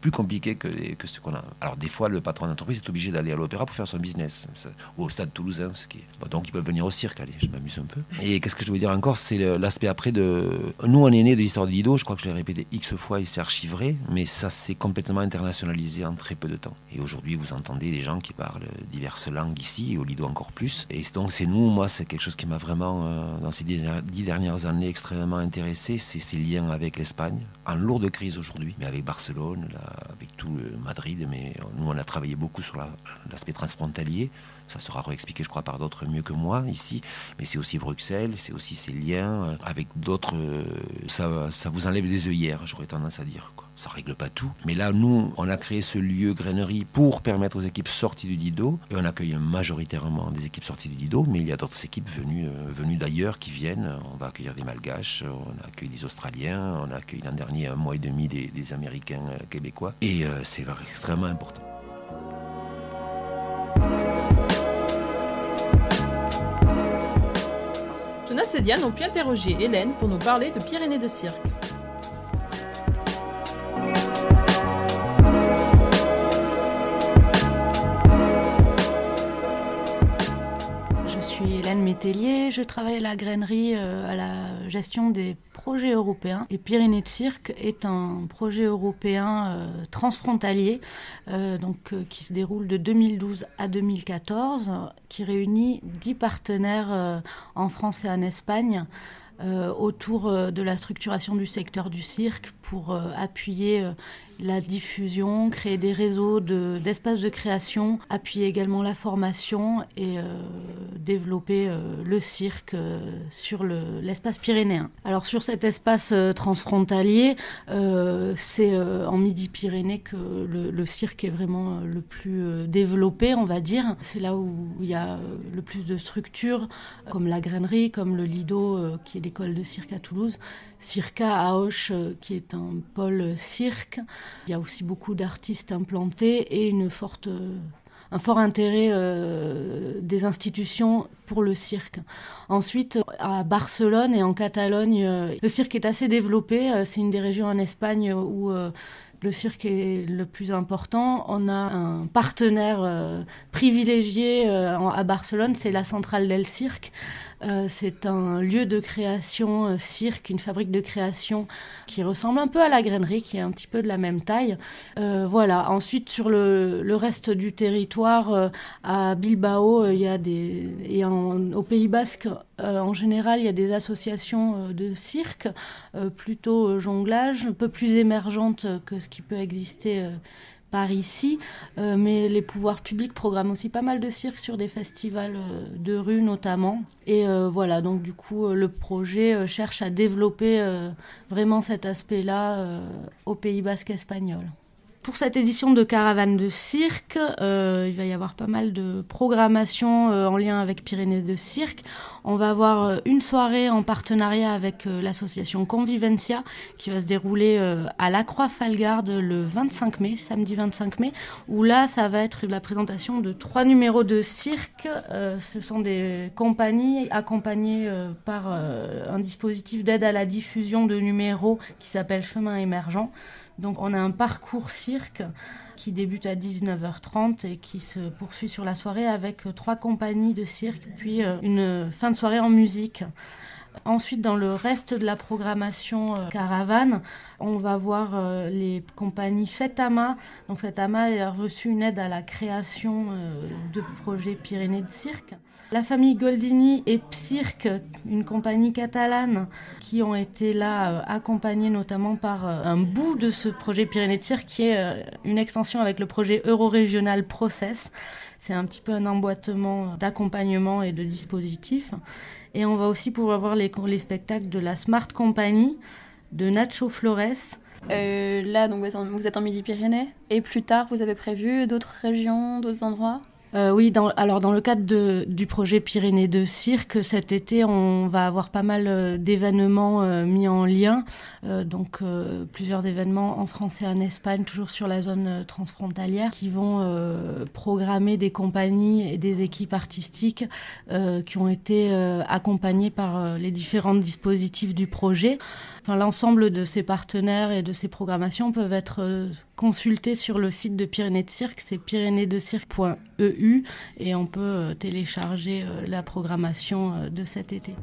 plus compliqué que, ce qu'on a. Alors des fois, le patron d'entreprise est obligé d'aller à l'opéra pour faire son business, ou au stade toulousain, ce qui donc ils peuvent venir au cirque, allez, je m'amuse un peu. Et qu'est-ce que je voulais dire encore, c'est l'aspect après de... Nous, on est né de l'histoire de Lido, je crois que je l'ai répété X fois, il s'est archivé, mais ça s'est complètement internationalisé en très peu de temps. Et aujourd'hui, vous entendez des gens qui parlent diverses langues ici, et au Lido encore plus. Et donc c'est nous, moi, c'est quelque chose qui m'a vraiment, euh, dans ces dix dernières années, extrêmement intéressé, c'est ces liens avec l'Espagne, en lourde crise aujourd'hui, mais avec Barcelone, là, avec tout euh, Madrid, mais nous, on a travaillé beaucoup sur la- l'aspect transfrontalier. Ça sera réexpliqué, je crois, par d'autres mieux que moi ici. Mais c'est aussi Bruxelles, c'est aussi ces liens euh, avec d'autres. euh, ça, ça vous enlève des œillères, j'aurais tendance à dire. Ça règle pas tout. Mais là, nous, on a créé ce lieu grainerie pour permettre aux équipes sorties du Lido. Et on accueille majoritairement des équipes sorties du Lido, mais il y a d'autres équipes venues, euh, d'ailleurs qui viennent. On va accueillir des Malgaches, on a accueilli des Australiens, on a accueilli l'an dernier un mois et demi des, Américains euh, québécois. Et euh, c'est extrêmement important. Jonas et Diane ont pu interroger Hélène pour nous parler de Pyrénées de cirque. Je suis Hélène Métellier, je travaille à la grainerie euh, à la gestion des projets européens. Et Pyrénées de Cirque est un projet européen euh, transfrontalier euh, qui se déroule de 2012 à 2014, euh, qui réunit 10 partenaires en France et en Espagne. Euh, autour euh, de la structuration du secteur du cirque pour euh, appuyer la diffusion, créer des réseaux de- d'espaces de, création, appuyer également la formation et euh, développer euh, le cirque euh, sur le- l'espace pyrénéen. Alors sur cet espace transfrontalier, c'est en Midi-Pyrénées que le, le cirque est vraiment le plus développé, on va dire. C'est là où il y a le plus de structures, comme la grainerie, comme le Lido, qui est l'école de cirque à Toulouse, Circa à Auch, qui est un pôle cirque. Il y a aussi beaucoup d'artistes implantés et une forte, un fort intérêt euh, des institutions pour le cirque. Ensuite, à Barcelone et en Catalogne, euh, le cirque est assez développé. Euh, C'est une des régions en Espagne où le cirque est le plus important. On a un partenaire privilégié à Barcelone, c'est la centrale del Cirque. Euh, c'est un lieu de création euh, cirque, une fabrique de création qui ressemble un peu à la grainerie, qui est un petit peu de la même taille. Euh, voilà. Ensuite, sur le, reste du territoire, à Bilbao, il y a des et au Pays Basque, en général, il y a des associations de cirque, plutôt jonglage, un peu plus émergentes que ce qui peut exister. Par ici, Euh, mais les pouvoirs publics programment aussi pas mal de cirques sur des festivals euh, de rue notamment. Et euh, voilà, donc du coup, le projet cherche à développer vraiment cet aspect-là au Pays Basque espagnol. Pour cette édition de Caravane de Cirque, euh, il va y avoir pas mal de programmation euh, en lien avec Pyrénées de Cirque. On va avoir euh, une soirée en partenariat avec l'association Convivencia qui va se dérouler à la Croix-Falgarde le 25 mai, samedi 25 mai, où là, ça va être la présentation de trois numéros de cirque. Ce sont des compagnies accompagnées par un dispositif d'aide à la diffusion de numéros qui s'appelle Chemin émergent. Donc on a un parcours cirque qui débute à 19h30 et qui se poursuit sur la soirée avec trois compagnies de cirque, puis euh, une fin de soirée en musique. Ensuite, dans le reste de la programmation euh, caravane, on va voir euh, les compagnies Fetama. Donc Fetama a reçu une aide à la création euh, de projets Pyrénées de cirque. La famille Goldini et Psirque, une compagnie catalane, qui ont été là accompagnés notamment par un bout de ce projet Pyrénées de cirque, qui est une extension avec le projet Eurorégional Process. C'est un petit peu un emboîtement d'accompagnement et de dispositifs. Et on va aussi pouvoir voir les, les spectacles de la Smart Company, de Nacho Flores. Euh, là, donc, vous êtes en Midi-Pyrénées. Et plus tard, vous avez prévu d'autres régions, d'autres endroits? Euh, oui, alors dans le cadre du projet Pyrénées de Cirque, cet été, on va avoir pas mal euh, d'événements euh, mis en lien. Donc plusieurs événements en France et en Espagne, toujours sur la zone transfrontalière, qui vont programmer des compagnies et des équipes artistiques qui ont été accompagnées par les différents dispositifs du projet. Enfin, l'ensemble de ces partenaires et de ces programmations peuvent être consultés sur le site de Pyrénées de Cirque, c'est pyrénéesdecirque.eu et on peut euh, télécharger euh, la programmation euh, de cet été.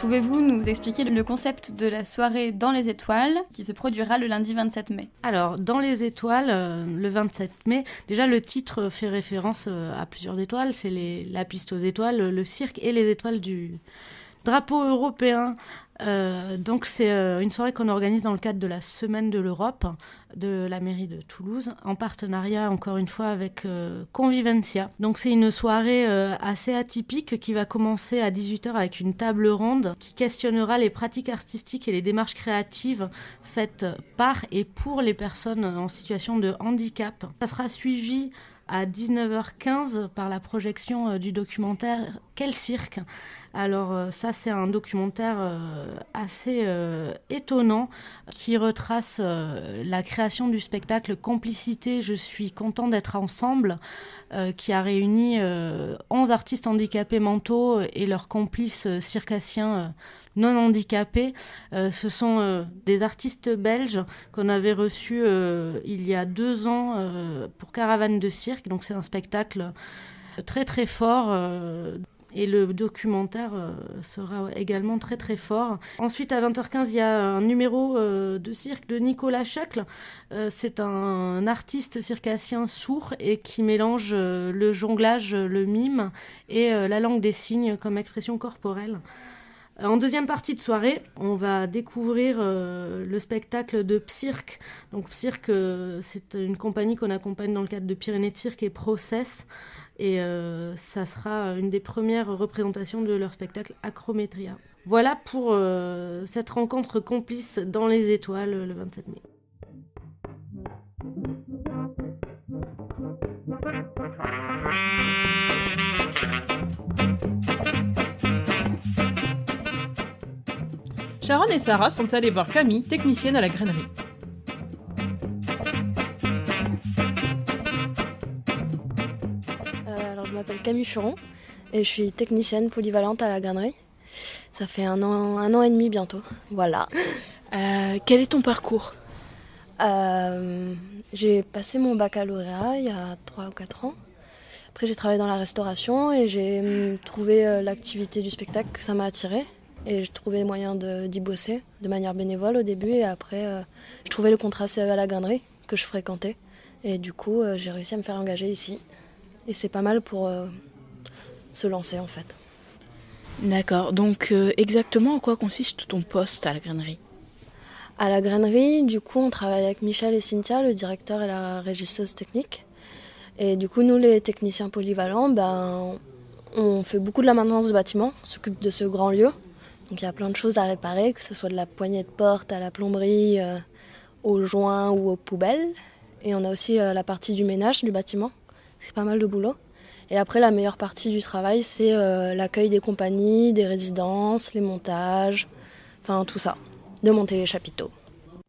Pouvez-vous nous expliquer le concept de la soirée dans les étoiles qui se produira le lundi 27 mai? Alors, dans les étoiles, euh, le 27 mai, déjà le titre fait référence à plusieurs étoiles. C'est la piste aux étoiles, le cirque et les étoiles du drapeau européen. Euh, donc, c'est euh, une soirée qu'on organise dans le cadre de la Semaine de l'Europe de la mairie de Toulouse, en partenariat encore une fois avec euh, Convivencia. Donc, c'est une soirée assez atypique qui va commencer à 18h avec une table ronde qui questionnera les pratiques artistiques et les démarches créatives faites par et pour les personnes en situation de handicap. Ça sera suivi à 19h15 par la projection du documentaire Quel cirque? Alors euh, ça c'est un documentaire euh, assez euh, étonnant qui retrace la création du spectacle Complicité, je suis content d'être ensemble qui a réuni euh, 11 artistes handicapés mentaux et leurs complices circassiens non handicapés. Ce sont des artistes belges qu'on avait reçus il y a deux ans pour Caravane de cirque. Donc c'est un spectacle très très fort. Et le documentaire euh, sera également très très fort. Ensuite, à 20h15, il y a un numéro euh, de cirque de Nicolas Chacle. Euh, c'est un artiste circassien sourd et qui mélange le jonglage, le mime et la langue des signes comme expression corporelle. En deuxième partie de soirée, on va découvrir le spectacle de Psyrque. Donc euh, c'est une compagnie qu'on accompagne dans le cadre de Pyrénées Cirque et Process. Et euh, ça sera une des premières représentations de leur spectacle Acrométria. Voilà pour euh, cette rencontre complice dans les étoiles le 27 mai. Sharon et Sarah sont allées voir Camille, technicienne à la grainerie. Camille Furon et je suis technicienne polyvalente à la grainerie. Ça fait un an, un an et demi bientôt. Voilà. Euh, quel est ton parcours? Euh, J'ai passé mon baccalauréat il y a 3 ou 4 ans. Après, j'ai travaillé dans la restauration et j'ai hum, trouvé euh, l'activité du spectacle, ça m'a attiré. Et j'ai trouvé moyen de- d'y bosser de manière bénévole au début. Et après, euh, je trouvais le contrat CE à la grainerie que je fréquentais. Et du coup, j'ai réussi à me faire engager ici. Et c'est pas mal pour euh, se lancer en fait. D'accord, donc euh, exactement en quoi consiste ton poste à la grainerie? À la grainerie, du coup, on travaille avec Michel et Cynthia, le directeur et la régisseuse technique. Et du coup, nous, les techniciens polyvalents, ben, on fait beaucoup de la maintenance du bâtiment, on s'occupe de ce grand lieu. Donc il y a plein de choses à réparer, que ce soit de la poignée de porte à la plomberie, euh, aux joints ou aux poubelles. Et on a aussi euh, la partie du ménage du bâtiment. C'est pas mal de boulot. Et après, la meilleure partie du travail, c'est euh, l'accueil des compagnies, des résidences, les montages, enfin tout ça, de monter les chapiteaux.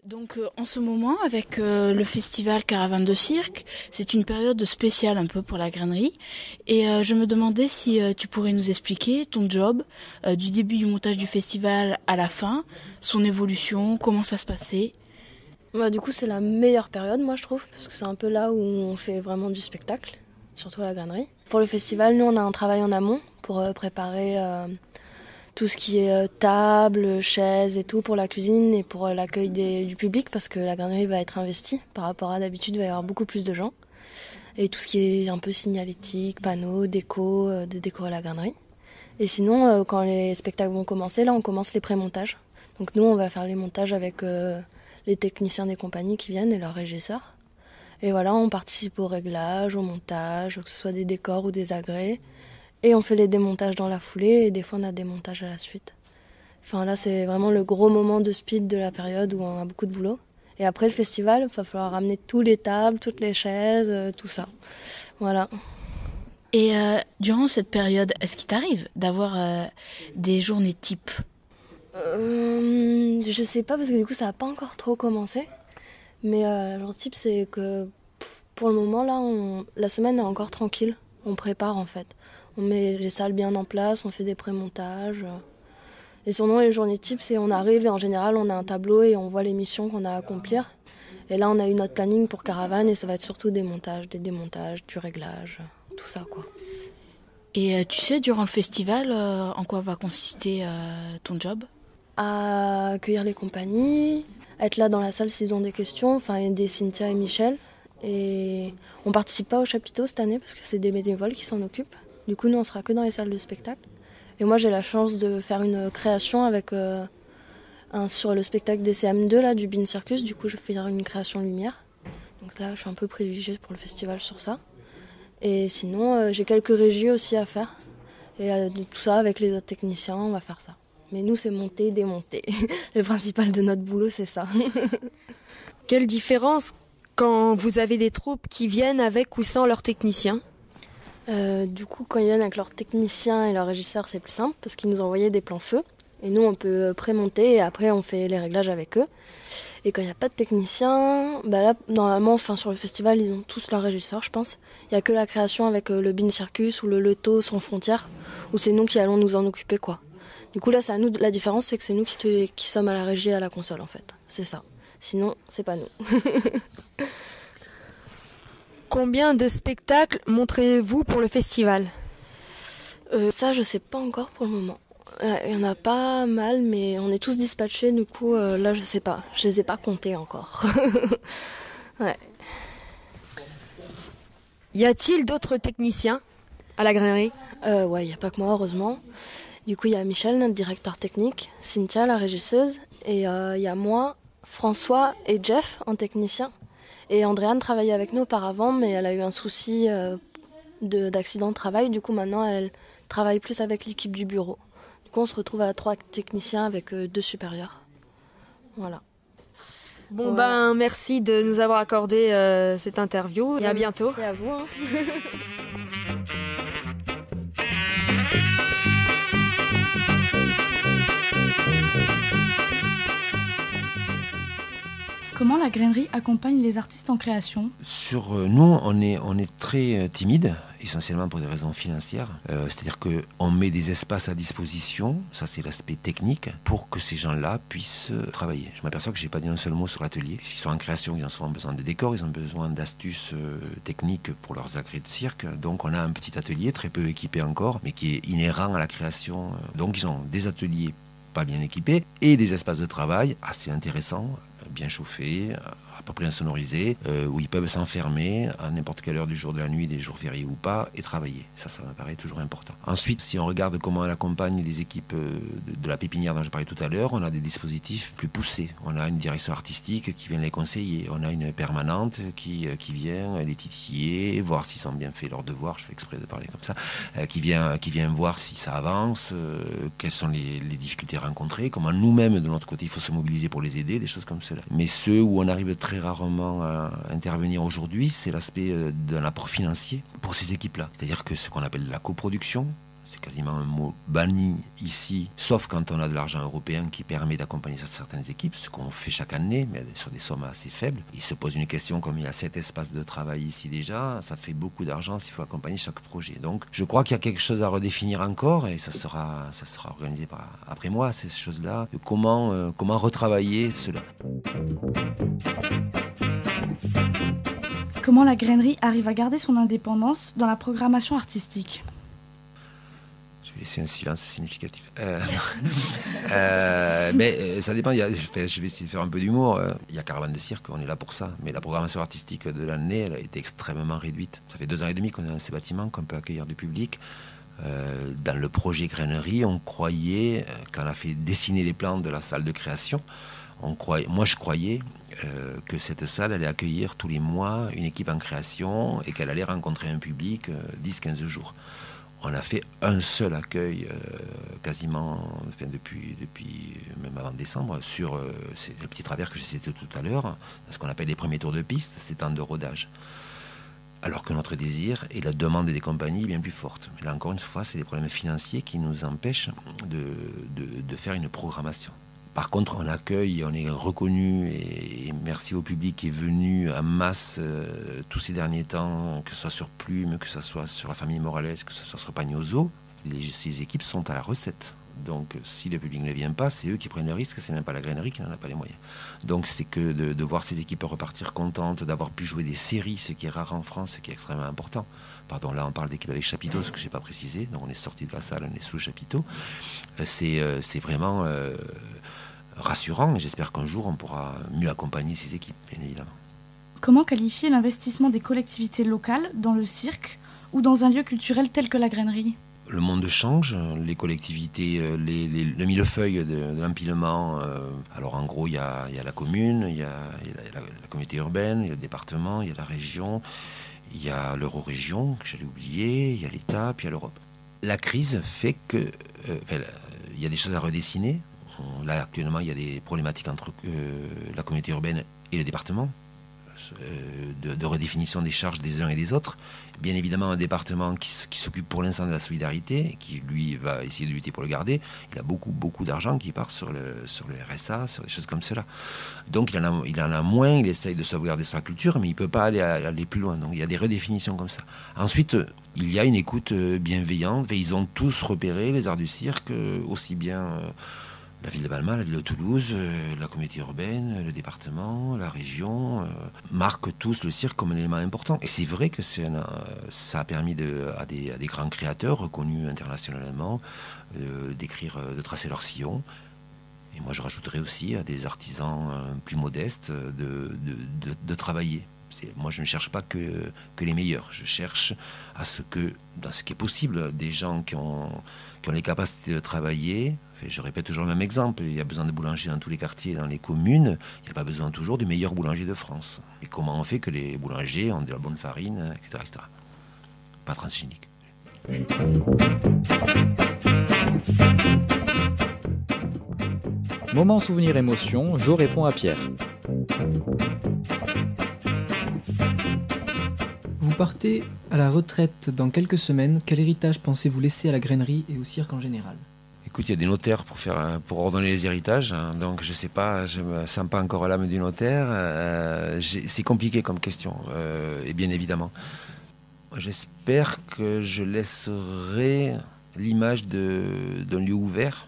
Donc euh, en ce moment, avec euh, le festival Caravane de Cirque, c'est une période spéciale un peu pour la grainerie. Et je me demandais si tu pourrais nous expliquer ton job du début du montage du festival à la fin, son évolution, comment ça se passait. Bah, du coup, c'est la meilleure période, moi, je trouve, parce que c'est un peu là où on fait vraiment du spectacle, surtout à la grainerie. Pour le festival, nous, on a un travail en amont pour euh, préparer euh, tout ce qui est euh, table, chaises et tout pour la cuisine et pour euh, l'accueil du public, parce que la grainerie va être investie par rapport à d'habitude, il va y avoir beaucoup plus de gens. Et tout ce qui est un peu signalétique, panneaux, déco, de décorer la grainerie. Et sinon, quand les spectacles vont commencer, là, on commence les pré-montages. Donc nous, on va faire les montages avec les techniciens des compagnies qui viennent et leurs régisseurs. Et voilà, on participe au réglage, au montage, que ce soit des décors ou des agrès. Et on fait les démontages dans la foulée et des fois on a des montages à la suite. Enfin là, c'est vraiment le gros moment de speed de la période où on a beaucoup de boulot. Et après le festival, il va falloir ramener toutes les tables, toutes les chaises, euh, tout ça. Voilà. Et euh, durant cette période, est-ce qu'il t'arrive d'avoir euh, des journées types Euh, je sais pas parce que du coup ça n'a pas encore trop commencé. Mais euh, le type c'est que pour le moment là, la semaine est encore tranquille. On prépare en fait. On met les salles bien en place, on fait des pré-montages. Et sinon les journées types c'est on arrive et en général on a un tableau et on voit les missions qu'on a à accomplir. Et là on a eu notre planning pour caravane et ça va être surtout des montages, des démontages, du réglage, tout ça quoi. Et euh, tu sais, durant le festival, euh, en quoi va consister euh, ton job? À accueillir les compagnies, être là dans la salle s'ils ont des questions, enfin aider Cynthia et Michel. Et on participe pas au chapiteau cette année parce que c'est des bénévoles qui s'en occupent. Du coup, nous, on sera que dans les salles de spectacle. Et moi, j'ai la chance de faire une création avec euh, un, sur le spectacle des CM2 là, du Bean Circus. Du coup, je fais une création lumière. Donc là, je suis un peu privilégiée pour le festival sur ça. Et sinon, euh, j'ai quelques régies aussi à faire. Et euh, tout ça, avec les autres techniciens, on va faire ça. Mais nous, c'est monter, démonter. le principal de notre boulot, c'est ça. Quelle différence quand vous avez des troupes qui viennent avec ou sans leurs techniciens Euh, du coup, quand ils viennent avec leurs techniciens et leurs régisseurs, c'est plus simple parce qu'ils nous envoyé des plans feu. Et nous, on peut prémonter et après, on fait les réglages avec eux. Et quand il n'y a pas de technicien, bah là, normalement, enfin, sur le festival, ils ont tous leurs régisseurs, je pense. Il n'y a que la création avec euh, le Bean Circus ou le Leto sans frontières, où c'est nous qui allons nous en occuper, quoi. Du coup, là, c'est à nous. La différence, c'est que c'est nous qui, te- qui sommes à la régie et à la console, en fait. C'est ça. Sinon, c'est pas nous. Combien de spectacles montrez-vous pour le festival? Euh, ça, je sais pas encore pour le moment. Euh, Il y en a pas mal, mais on est tous dispatchés, du coup, euh, là, je sais pas. Je les ai pas comptés encore. ouais. Y a-t-il d'autres techniciens à la grainerie? Euh, ouais, il n'y a pas que moi, heureusement. Du coup, il y a Michel, notre directeur technique, Cynthia, la régisseuse, et euh, il y a moi, François et Jeff, en technicien. Et Andréane travaillait avec nous auparavant, mais elle a eu un souci euh, de- d'accident de, travail. Du coup, maintenant, elle travaille plus avec l'équipe du bureau. Du coup, on se retrouve à trois techniciens avec euh, deux supérieurs. Voilà. Bon ben merci de nous avoir accordé cette interview et à bientôt. Merci à vous. hein. Comment la grainerie accompagne les artistes en création? Sur euh, nous, on est, très euh, timide, essentiellement pour des raisons financières. Euh, C'est-à-dire qu'on met des espaces à disposition, ça c'est l'aspect technique, pour que ces gens-là puissent travailler. Je m'aperçois que j'ai pas dit un seul mot sur l'atelier. S'ils sont en création, ils ont souvent besoin de décors, ils ont besoin d'astuces techniques pour leurs agrès de cirque. Donc on a un petit atelier, très peu équipé encore, mais qui est inhérent à la création. Donc ils ont des ateliers pas bien équipés et des espaces de travail assez intéressants, bien chauffés, à peu près insonorisés, euh, où ils peuvent s'enfermer à n'importe quelle heure du jour de la nuit, des jours fériés ou pas, et travailler. Ça, ça me paraît toujours important. Ensuite, si on regarde comment elle accompagne les équipes euh, de, la pépinière dont j'ai parlé tout à l'heure, on a des dispositifs plus poussés. On a une direction artistique qui vient les conseiller. On a une permanente qui, euh, qui vient les titiller, voir s'ils ont bien fait leurs devoirs. Je fais exprès de parler comme ça. qui, vient, qui vient voir si ça avance, quelles sont les, les difficultés rencontrées, comment nous-mêmes, de notre côté, il faut se mobiliser pour les aider, des choses comme cela. Mais ceux où on arrive très rarement à intervenir aujourd'hui, c'est l'aspect euh, d'un apport financier pour ces équipes-là. C'est-à-dire que ce qu'on appelle la coproduction, c'est quasiment un mot banni ici, sauf quand on a de l'argent européen qui permet d'accompagner certaines équipes, ce qu'on fait chaque année, mais sur des sommes assez faibles. Il se pose une question, comme il y a cet espace de travail ici déjà, ça fait beaucoup d'argent s'il faut accompagner chaque projet. Donc je crois qu'il y a quelque chose à redéfinir encore, et ça sera, organisé après moi, ces choses-là, de comment, euh, comment retravailler cela. Comment la grainerie arrive à garder son indépendance dans la programmation artistique? Laisser un silence significatif. Euh, euh, mais euh, ça dépend. je vais essayer de faire un peu d'humour. Il y a Caravane de Cirque, on est là pour ça. Mais la programmation artistique de l'année, elle a été extrêmement réduite. Ça fait deux ans et demi qu'on est dans ces bâtiments, qu'on peut accueillir du public. Dans le projet Grainerie, on croyait, quand on a fait dessiner les plans de la salle de création, moi je croyais que cette salle allait accueillir tous les mois une équipe en création et qu'elle allait rencontrer un public euh, 10-15 jours. On a fait un seul accueil euh, quasiment depuis, depuis même avant décembre sur euh, le petit travers que j'ai cité tout à l'heure, ce qu'on appelle les premiers tours de piste, c'est temps de rodage. Alors que notre désir et la demande des compagnies est bien plus forte. Là encore une fois, c'est des problèmes financiers qui nous empêchent de faire une programmation. Par contre, on accueille, on est reconnu et, merci au public qui est venu en masse euh, tous ces derniers temps, que ce soit sur Plume, que ce soit sur la famille Morales, que ce soit sur Pagnoso. Ces équipes sont à la recette. Donc, si le public ne vient pas, c'est eux qui prennent le risque, c'est même pas la grainerie qui n'en a pas les moyens. Donc, c'est que de, voir ces équipes repartir contentes, d'avoir pu jouer des séries, ce qui est rare en France, ce qui est extrêmement important. Pardon, là, on parle d'équipe avec chapiteau, ce que je n'ai pas précisé. Donc, on est sorti de la salle, on est sous chapiteau. Euh, C'est euh, c'est vraiment rassurant et j'espère qu'un jour, on pourra mieux accompagner ces équipes, bien évidemment. Comment qualifier l'investissement des collectivités locales dans le cirque ou dans un lieu culturel tel que la grainerie le monde change, les collectivités, euh, les, les- le millefeuille de, de l'empilement. euh, alors en gros, il y a, il y a la commune, il y a, il y a la, la communauté urbaine, il y a le département, il y a la région, il y a l'euro-région, que j'allais oublier, il y a l'État, puis il y a l'Europe. La crise fait que euh, enfin, il y a des choses à redessiner. On- Là, actuellement, il y a des problématiques entre euh, la communauté urbaine et le département euh, de, redéfinition des charges des uns et des autres. Bien évidemment, un département qui, s'occupe pour l'instant de la solidarité, qui lui va essayer de lutter pour le garder, il a beaucoup, beaucoup d'argent qui part sur le, sur le RSA, sur des choses comme cela. Donc il en, a, moins, il essaye de sauvegarder sa culture, mais il ne peut pas aller, aller plus loin. Donc il y a des redéfinitions comme ça. Ensuite, euh, il y a une écoute euh, bienveillante, et ils ont tous repéré les arts du cirque, euh, aussi bien. Euh, la ville de Balma, la ville de Toulouse, euh, la communauté urbaine, le département, la région, euh, marquent tous le cirque comme un élément important. Et c'est vrai que euh, ça a permis à, des, grands créateurs reconnus internationalement euh, d'écrire, euh, de tracer leur sillon. Et moi, je rajouterais aussi à des artisans euh, plus modestes euh, de, travailler. Moi, je ne cherche pas que, les meilleurs. Je cherche à ce que, dans ce qui est possible, des gens qui ont les capacités de travailler. Enfin, je répète toujours le même exemple. Il y a besoin de boulangers dans tous les quartiers, dans les communes. Il n'y a pas besoin toujours du meilleur boulanger de France. Et comment on fait que les boulangers ont de la bonne farine, etc. etc. Pas transgénique. Moment souvenir émotion, Jo répond à Pierre. Vous partez à la retraite dans quelques semaines. Quel héritage pensez-vous laisser à la grainerie et au cirque en général? Écoute, il y a des notaires pour, pour ordonner les héritages, hein, donc je sais pas, je me sens pas encore l'âme du notaire. euh, c'est compliqué comme question, euh, et bien évidemment. J'espère que je laisserai l'image d'un lieu ouvert.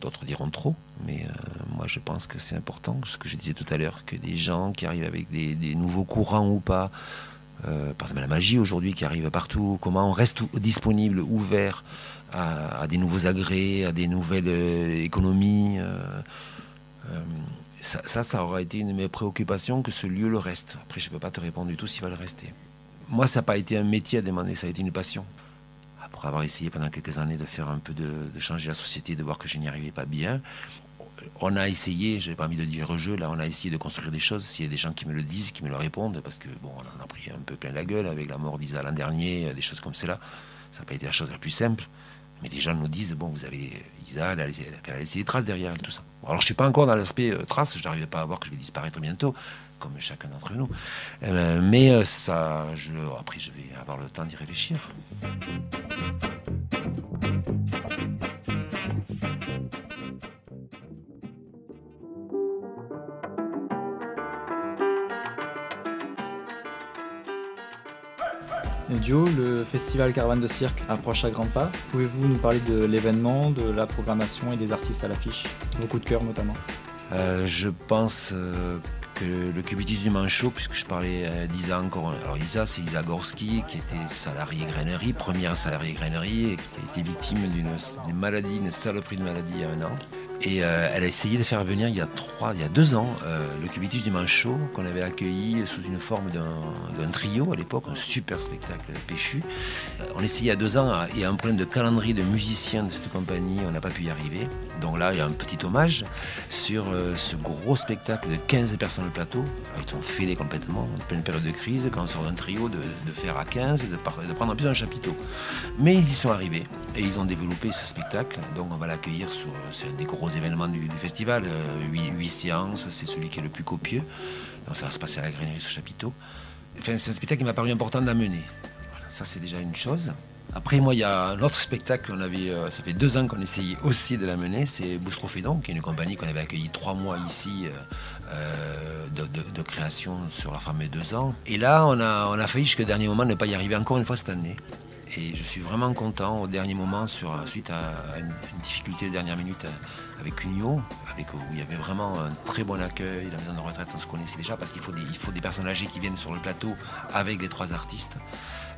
D'autres diront trop, mais euh, moi je pense que c'est important, ce que je disais tout à l'heure, que des gens qui arrivent avec des nouveaux courants ou pas, euh, par exemple la magie aujourd'hui qui arrive partout, comment on reste disponible, ouvert à, des nouveaux agrès, à des nouvelles euh, économies. euh, ça, ça, ça aura été une de mes préoccupations que ce lieu le reste. Après, je ne peux pas te répondre du tout s'il va le rester. Moi, ça n'a pas été un métier à demander, ça a été une passion. Après avoir essayé pendant quelques années de faire un peu de, de changer la société, de voir que je n'y arrivais pas bien, on a essayé, j'ai pas envie de dire jeu, là, on a essayé de construire des choses. S'il y a des gens qui me le disent, qui me le répondent, parce que bon, on en a pris un peu plein la gueule avec la mort d'Isa l'an dernier, euh, des choses comme cela. Ça n'a pas été la chose la plus simple. Mais des gens nous disent, bon, vous avez Isa, elle a laissé, elle a des traces derrière, tout ça. Alors, je suis pas encore dans l'aspect euh, traces, je n'arrivais pas à voir que je vais disparaître bientôt, comme chacun d'entre nous. Euh, mais euh, ça, je, après, je vais avoir le temps d'y réfléchir. Le festival Caravane de Cirque approche à grands pas. Pouvez-vous nous parler de l'événement, de la programmation et des artistes à l'affiche? Vos coups de cœur notamment Euh, je pense euh, que le cubitis du manchot, puisque je parlais euh, d'Isa encore. Alors Isa, c'est Isa Gorski, qui était salariée grainerie, première salariée grainerie, et qui a été victime d'une d'une maladie, une saloperie de maladie il y a un an. Et euh, elle a essayé de faire venir il y a trois, il y a deux ans, euh, le Cubitus du Manchot qu'on avait accueilli sous une forme d'un trio à l'époque, un super spectacle péchu. Euh, on essayait il y a deux ans, il y a un problème de calendrier de musiciens de cette compagnie, on n'a pas pu y arriver. Donc là, il y a un petit hommage sur ce gros spectacle de 15 personnes au plateau. Alors, ils sont fêlés complètement, en pleine période de crise, quand on sort d'un trio, de, faire à 15 et de, de prendre en plus un chapiteau. Mais ils y sont arrivés et ils ont développé ce spectacle. Donc on va l'accueillir sur c'est un des gros événements du, festival. Euh, huit, séances, c'est celui qui est le plus copieux. Donc ça va se passer à la grainerie ce chapiteau. C'est un spectacle qui m'a paru important d'amener. Voilà, ça c'est déjà une chose. Après, moi, il y a un autre spectacle qu'on avait, euh, ça fait deux ans qu'on essayait aussi de l'amener, c'est Boustrophédon, qui est une compagnie qu'on avait accueillie trois mois ici euh, de, de- de création sur la fameux deux ans. Et là, on a, on a failli jusqu'au dernier moment ne pas y arriver encore une fois cette année. Et je suis vraiment content au dernier moment, suite à une, difficulté de dernière minute euh, avec Unio, où il y avait vraiment un très bon accueil, la maison de retraite, on se connaissait déjà, parce qu'il faut des, faut des personnes âgées qui viennent sur le plateau avec les trois artistes.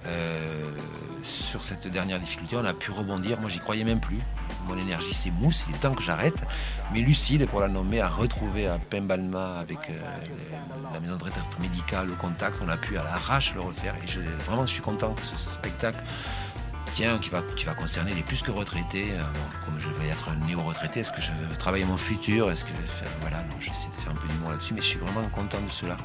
Euh, sur cette dernière difficulté, on a pu rebondir. Moi, j'y croyais même plus. Mon énergie s'émousse. Il est temps que j'arrête. Mais Lucille, pour la nommer, a retrouvé à Pembalma avec euh, la maison de retraite médicale, le contact. On a pu à l'arrache le refaire. Et je, vraiment, je suis content que ce spectacle tiens, qui va, concerner les plus que retraités. Euh, comme je vais être un néo-retraité, est-ce que je vais travailler mon futur? Est-ce que je vais faire. Voilà, non, j'essaie de faire un peu d'humour là-dessus, mais je suis vraiment content de cela.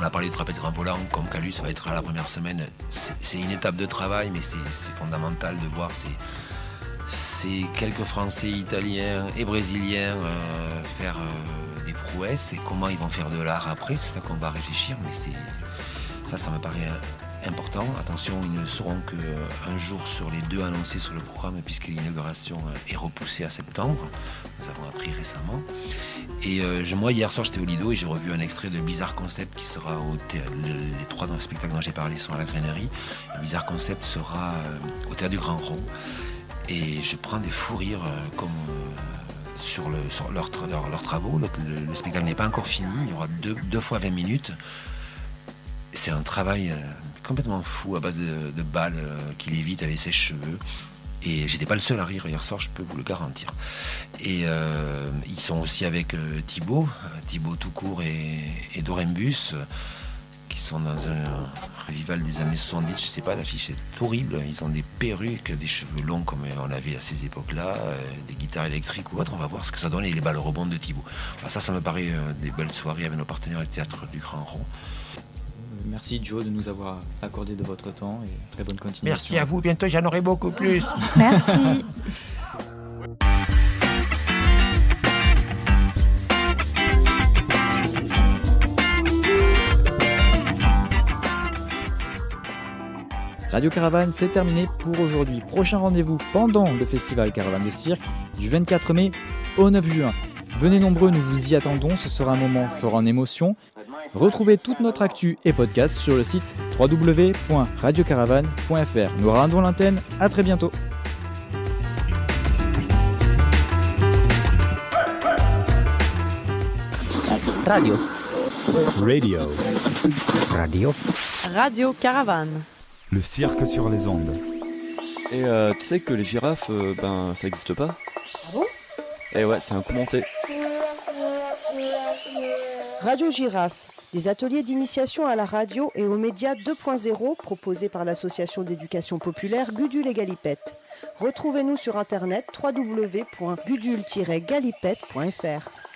On a parlé de trapèze volant, comme Calus, va être là la première semaine. C'est une étape de travail, mais c'est fondamental de voir ces, quelques Français, Italiens et Brésiliens euh, faire euh, des prouesses et comment ils vont faire de l'art après. C'est ça qu'on va réfléchir, mais ça, ça me paraît important. Attention, ils ne seront qu'un jour sur les deux annoncés sur le programme, puisque l'inauguration euh, est repoussée à septembre. Nous avons appris récemment. Et euh, moi, hier soir, j'étais au Lido et j'ai revu un extrait de Bizarre Concept qui sera au théâtre. Les trois dans le spectacle dont j'ai parlé sont à la grainerie. Bizarre Concept sera euh, au théâtre du Grand Rond. Et je prends des fous rires euh, comme. euh, sur, le, sur leurs leurs travaux. Le, le- le spectacle n'est pas encore fini. Il y aura deux, fois 20 minutes. C'est un travail euh, complètement fou à base de, balles euh, qu'il évite avec ses cheveux. Et j'étais pas le seul à rire hier soir, je peux vous le garantir. Et euh, ils sont aussi avec euh, Thibaut, Thibaut tout court et, et Dorembus, qui sont dans un revival des années 70. Je sais pas, l'affiche est horrible. Ils ont des perruques, des cheveux longs comme on avait à ces époques-là, des guitares électriques ou autre. On va voir ce que ça donne et les balles rebondes de Thibaut. Ça, ça me paraît des belles soirées avec nos partenaires du théâtre du Grand Rond. Merci Joe de nous avoir accordé de votre temps et très bonne continuation. Merci à vous, bientôt j'en aurai beaucoup plus. Merci. Radio Caravane, c'est terminé pour aujourd'hui. Prochain rendez-vous pendant le festival Caravane de Cirque du 24 mai au 9 juin. Venez nombreux, nous vous y attendons, ce sera un moment fort en émotion. Retrouvez toute notre actu et podcast sur le site www.radiocaravane.fr. Nous rendons l'antenne, à très bientôt. Radio. Radio. Radio. Radio Caravane. Le cirque sur les ondes. Et euh, tu sais que les girafes, euh, ben ça existe pas Ah bon? Eh ouais, c'est un commenté. Radio Girafe, des ateliers d'initiation à la radio et aux médias 2.0 proposés par l'association d'éducation populaire Gudule et Galipette. Retrouvez-nous sur internet www.gudule-galipette.fr.